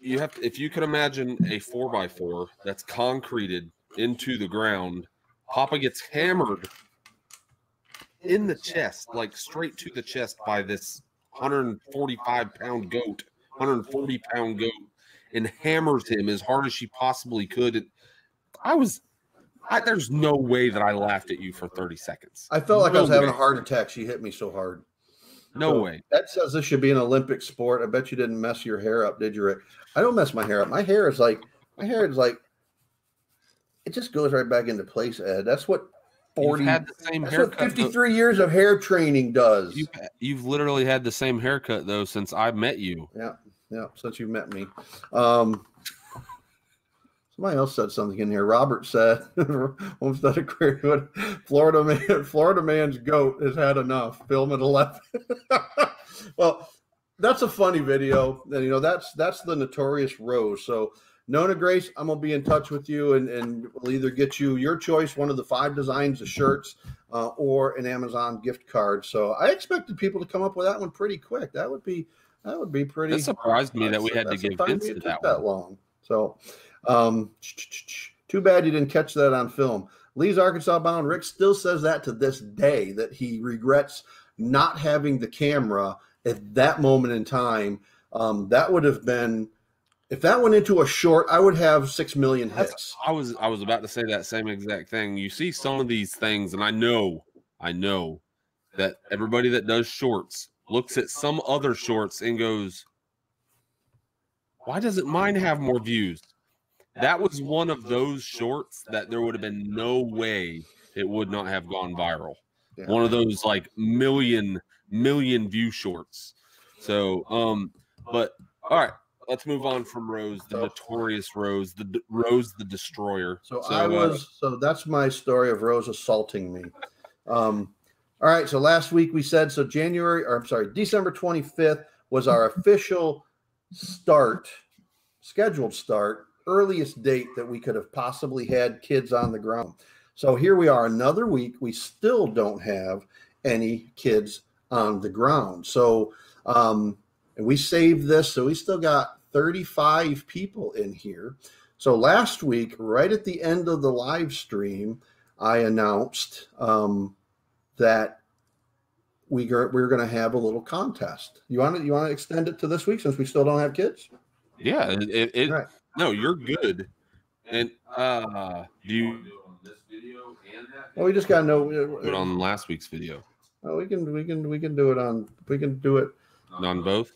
you have if you could imagine a four by four that's concreted into the ground. Papa gets hammered in the chest, like straight to the chest by this 145 pound goat, 140 pound goat, and hammers him as hard as she possibly could. And I was, I, there's no way that I laughed at you for 30 seconds. I felt like I No was having a heart attack. She hit me so hard. No So, way. That says this should be an Olympic sport. I bet you didn't mess your hair up, did you, Rick? I don't mess my hair up. My hair is like my hair is like it just goes right back into place, Ed. That's what 40 You've had the same haircut. though- 53 years of hair training does. You've, you've literally had the same haircut though since I met you. Yeah, yeah, since you met me. Um somebody else said something in here. Robert said Homestead Aquarium, Florida man, Florida man's goat has had enough. Film at 11. well, that's a funny video. And you know, that's that's the notorious Rose. So Nona Grace, I'm gonna be in touch with you and, and we'll either get you your choice, one of the five designs of shirts, uh, or an Amazon gift card. So I expected people to come up with that one pretty quick. That would be that would be pretty That surprised me that we had to give Vince to that that long. So, um, too bad you didn't catch that on film. Lee's Arkansas bound. Rick still says that to this day that he regrets not having the camera at that moment in time. Um, that would have been if that went into a short. I would have six million hits. That's, I was I was about to say that same exact thing. You see some of these things, and I know, I know that everybody that does shorts looks at some other shorts and goes, "Why doesn't mine have more views?" That was one of those shorts that there would have been no way it would not have gone viral. Yeah. One of those like million million view shorts. So, um, but all right, let's move on from Rose, the So- notorious Rose, the D- Rose the Destroyer. So, I uh, was so that's my story of Rose assaulting me. Um, all right, so last week we said so January or I'm sorry, December 25th was our official start, scheduled start, earliest date that we could have possibly had kids on the ground. So here we are another week. We still don't have any kids on the ground. So um, and we saved this, so we still got 35 people in here. So last week, right at the end of the live stream, I announced um, that we are, we're going to have a little contest. You want to you want to extend it to this week since we still don't have kids? Yeah, it, it, Right. no, you're good. And uh, do you Well, we just got to know. do on last week's video Oh, we can we can we can do it on we can do it. on both?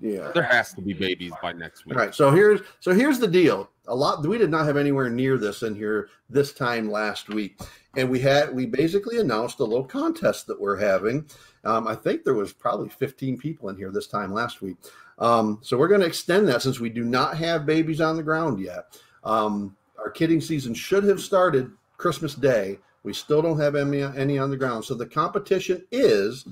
Yeah. There has to be babies by next week. All right. So here's so here's the deal. A lot we did not have anywhere near this in here this time last week, and we had we basically announced a little contest that we're having. Um, I think there was probably 15 people in here this time last week. Um, so we're going to extend that since we do not have babies on the ground yet. Um, our kidding season should have started Christmas Day. We still don't have any, any on the ground. So the competition is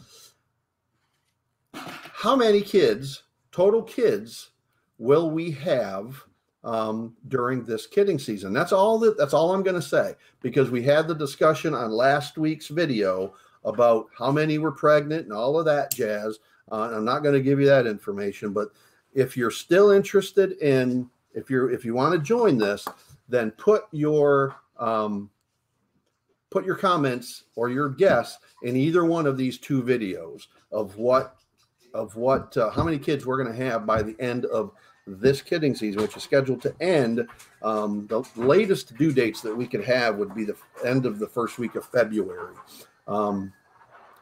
how many kids, total kids, will we have um, during this kidding season? That's all that that's all I'm going to say because we had the discussion on last week's video about how many were pregnant and all of that jazz. Uh, I'm not going to give you that information, but if you're still interested in if you're if you want to join this, then put your um, put your comments or your guess in either one of these two videos of what of what uh, how many kids we're going to have by the end of this kidding season, which is scheduled to end. Um, the latest due dates that we could have would be the end of the first week of February. Um,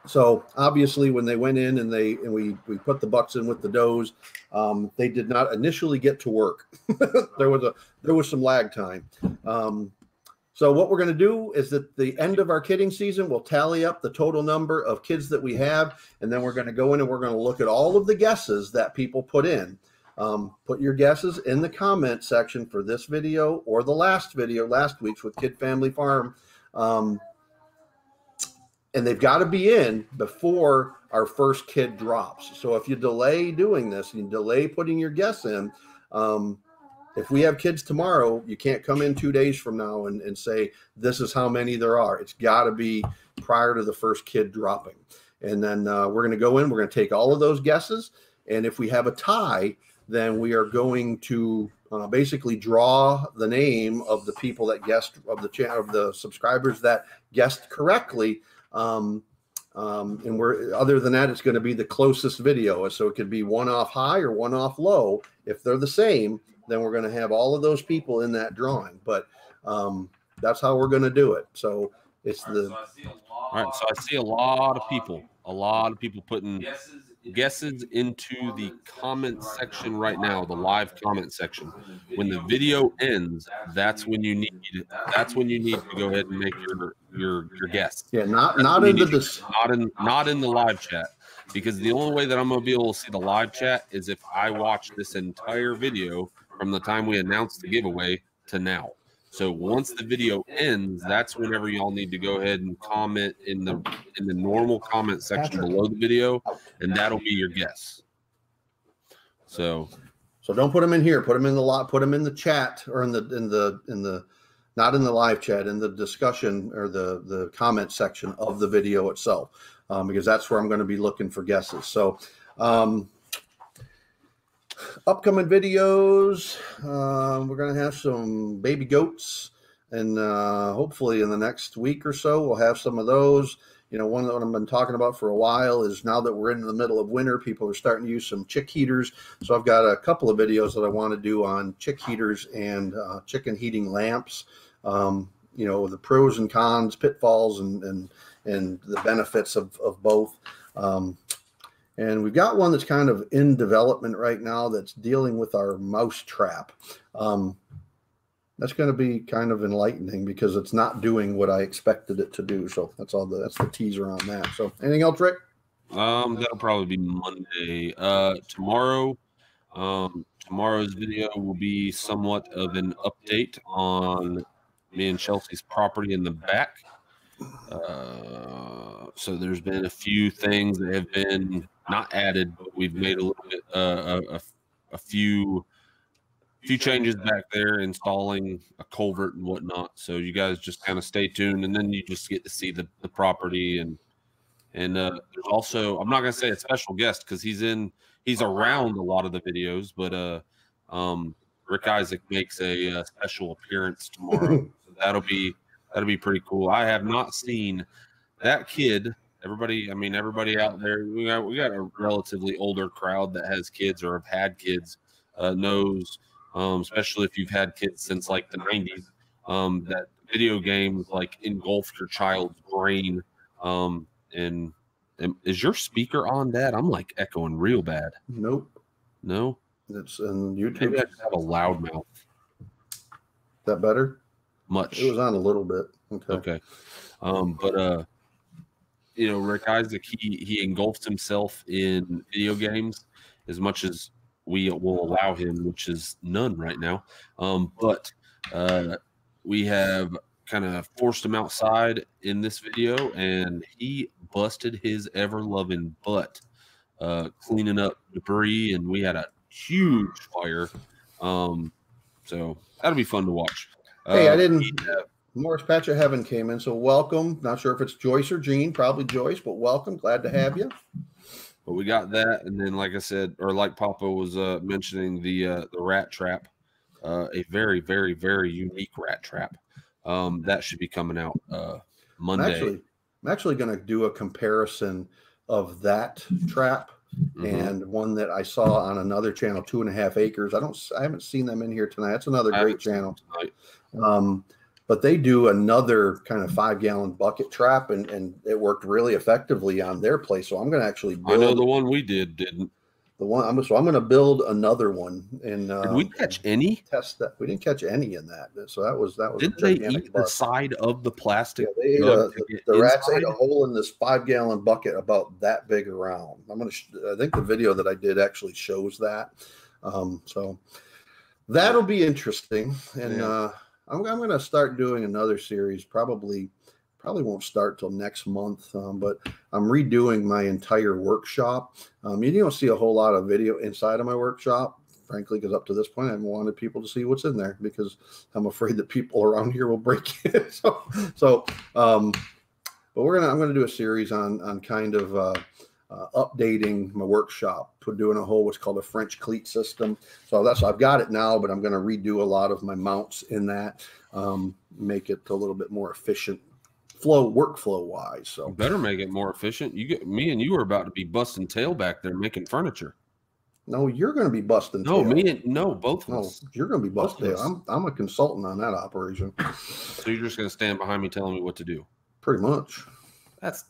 so obviously, when they went in and they and we we put the bucks in with the does, um, they did not initially get to work. there was a there was some lag time. Um, so what we're going to do is at the end of our kidding season, we'll tally up the total number of kids that we have, and then we're going to go in and we're going to look at all of the guesses that people put in. Um, put your guesses in the comment section for this video or the last video, last week's with Kid Family Farm. Um, and they've got to be in before our first kid drops. So if you delay doing this, you delay putting your guess in. Um, if we have kids tomorrow, you can't come in two days from now and, and say, this is how many there are. It's got to be prior to the first kid dropping. And then uh, we're going to go in, we're going to take all of those guesses. And if we have a tie, then we are going to uh, basically draw the name of the people that guessed of the channel of the subscribers that guessed correctly. Um, um, and we're other than that, it's going to be the closest video. So it could be one off high or one off low. If they're the same, then we're going to have all of those people in that drawing. But um, that's how we're going to do it. So it's the All right, so I see a lot of people, a lot of people putting guesses into the comment section right now, the live comment section. When the video ends, that's when you need that's when you need to go ahead and make your your your guess. yeah, not That's not when in the to- not in not in the live chat because the only way that I'm gonna be able to see the live chat is if I watch this entire video from the time we announced the giveaway to now. So once the video ends, that's whenever y'all need to go ahead and comment in the in the normal comment section below the video, and that'll be your guess. So So don't put them in here. Put them in the lot. Put them in the chat or in the in the in the not in the live chat in the discussion or the the comment section of the video itself, um, because that's where I'm going to be looking for guesses. So. Um, upcoming videos. Um, we're going to have some baby goats and uh, hopefully in the next week or so we'll have some of those. You know one that i've been talking about for a while is now that we're in the middle of winter people are starting to use some chick heaters. So i've got a couple of videos that i want to do on chick heaters and uh, chicken heating lamps. Um, you know the pros and cons pitfalls and and and the benefits of, of both. Um, and we've got one that's kind of in development right now that's dealing with our mouse trap. Um, that's going to be kind of enlightening because it's not doing what I expected it to do. So that's all the that's the teaser on that. So anything else, Rick? Um, that'll probably be Monday. Uh, tomorrow, um, tomorrow's video will be somewhat of an update on me and Chelsea's property in the back. Uh, so there's been a few things that have been not added, but we've made a little bit, uh, a, a, a few, few changes back there, installing a culvert and whatnot. So you guys just kind of stay tuned, and then you just get to see the, the property and and uh, there's also I'm not gonna say a special guest because he's in he's around a lot of the videos, but uh, um, Rick Isaac makes a, uh special appearance tomorrow. so that'll be that'll be pretty cool. I have not seen that kid everybody. I mean, everybody out there. We got we got a relatively older crowd that has kids or have had kids uh, knows, um, especially if you've had kids since like the '90s, um, that video games like engulfed your child's brain. Um, and, and is your speaker on, Dad? I'm like echoing real bad. Nope. No, It's maybe YouTube. I just have a loud mouth. that better? Much. It was on a little bit. Okay. Okay. Um, but uh, you know, Rick Isaac, he he engulfs himself in video games as much as we will allow him, which is none right now. Um, but uh, we have kind of forced him outside in this video, and he busted his ever loving butt uh, cleaning up debris, and we had a huge fire. Um, so that'll be fun to watch. Hey, I Uh, didn't. we have- Morris Patch of Heaven came in, so welcome. Not sure if it's Joyce or Jean, probably Joyce, but welcome. Glad to have you. But we got that, and then like I said, or like Papa was uh, mentioning, the uh, the rat trap, uh, a very very very unique rat trap. Um, that should be coming out uh, I'm Monday. actually, I'm actually going to do a comparison of that trap Mhm. and one that I saw on another channel, Two and a Half Acres. I don't, I haven't seen them in here tonight. That's another I great channel. tonight. Um, but they do another kind of five gallon bucket trap, and and it worked really effectively on their place. So I'm going to actually I know build the one we did didn't. the one. I'm so I'm going to build another one and uh, Did we catch any? test that. We didn't catch any in that, so that was that was Didn't they eat the side of the plastic? Yeah, they ate a, the, the rats ate a hole in this five gallon bucket about that big around. I'm gonna. sh- I think the video that I did actually shows that. Um, so that'll be interesting, and Yeah. uh, I'm, I'm gonna start doing another series. Probably, probably won't start till next month. Um, but I'm redoing my entire workshop. Um, you don't see a whole lot of video inside of my workshop. Frankly, because up to this point, I wanted people to see what's in there because I'm afraid that people around here will break it. so, so um, but we're gonna I'm gonna do a series on on kind of uh, uh, updating my workshop, doing a whole what's called a French cleat system. So that's I've got it now, but I'm gonna redo a lot of my mounts in that, um, make it a little bit more efficient flow workflow wise. So You better make it more efficient. You get me and you are about to be busting tail back there making furniture. no, you're gonna be busting. No, tail. me and no, both No, us. you're gonna be busting. Tail. I'm I'm a consultant on that operation, So you're just gonna stand behind me telling me what to do. pretty much. That's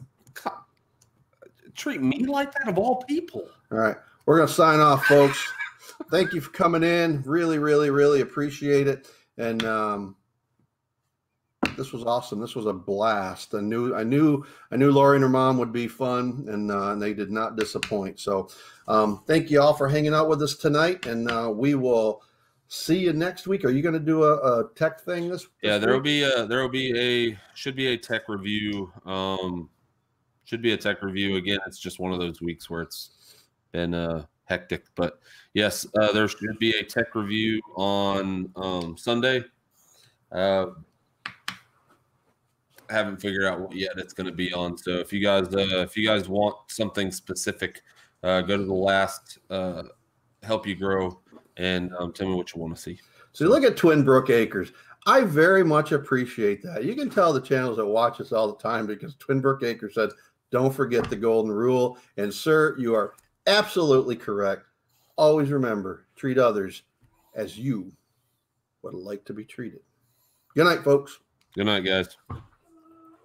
treat me like that of all people. All right. We're going to sign off, folks. Thank you for coming in. Really, really, really appreciate it. And um, this was awesome. This was a blast. I knew, I knew, I knew Lorrie and her mom would be fun, and, uh, and they did not disappoint. So, um, thank you all for hanging out with us tonight, and uh, we will see you next week. Are you going to do a, a tech thing this? Yeah, there will be a there will be a should be a tech review. Um, should be a tech review again. It's just one of those weeks where it's been uh hectic, but yes, uh, there should be a tech review on um Sunday. Uh, I haven't figured out what yet it's going to be on. So if you guys uh, if you guys want something specific, uh, go to the last uh, help you grow and um, tell me what you want to see. So look at Twin Brook Acres. I very much appreciate that. You can tell the channels that watch us all the time because Twin Brook Acres said, don't forget the golden rule. And, sir, you are absolutely correct. Always remember treat others as you would like to be treated. Good night, folks. Good night, guys.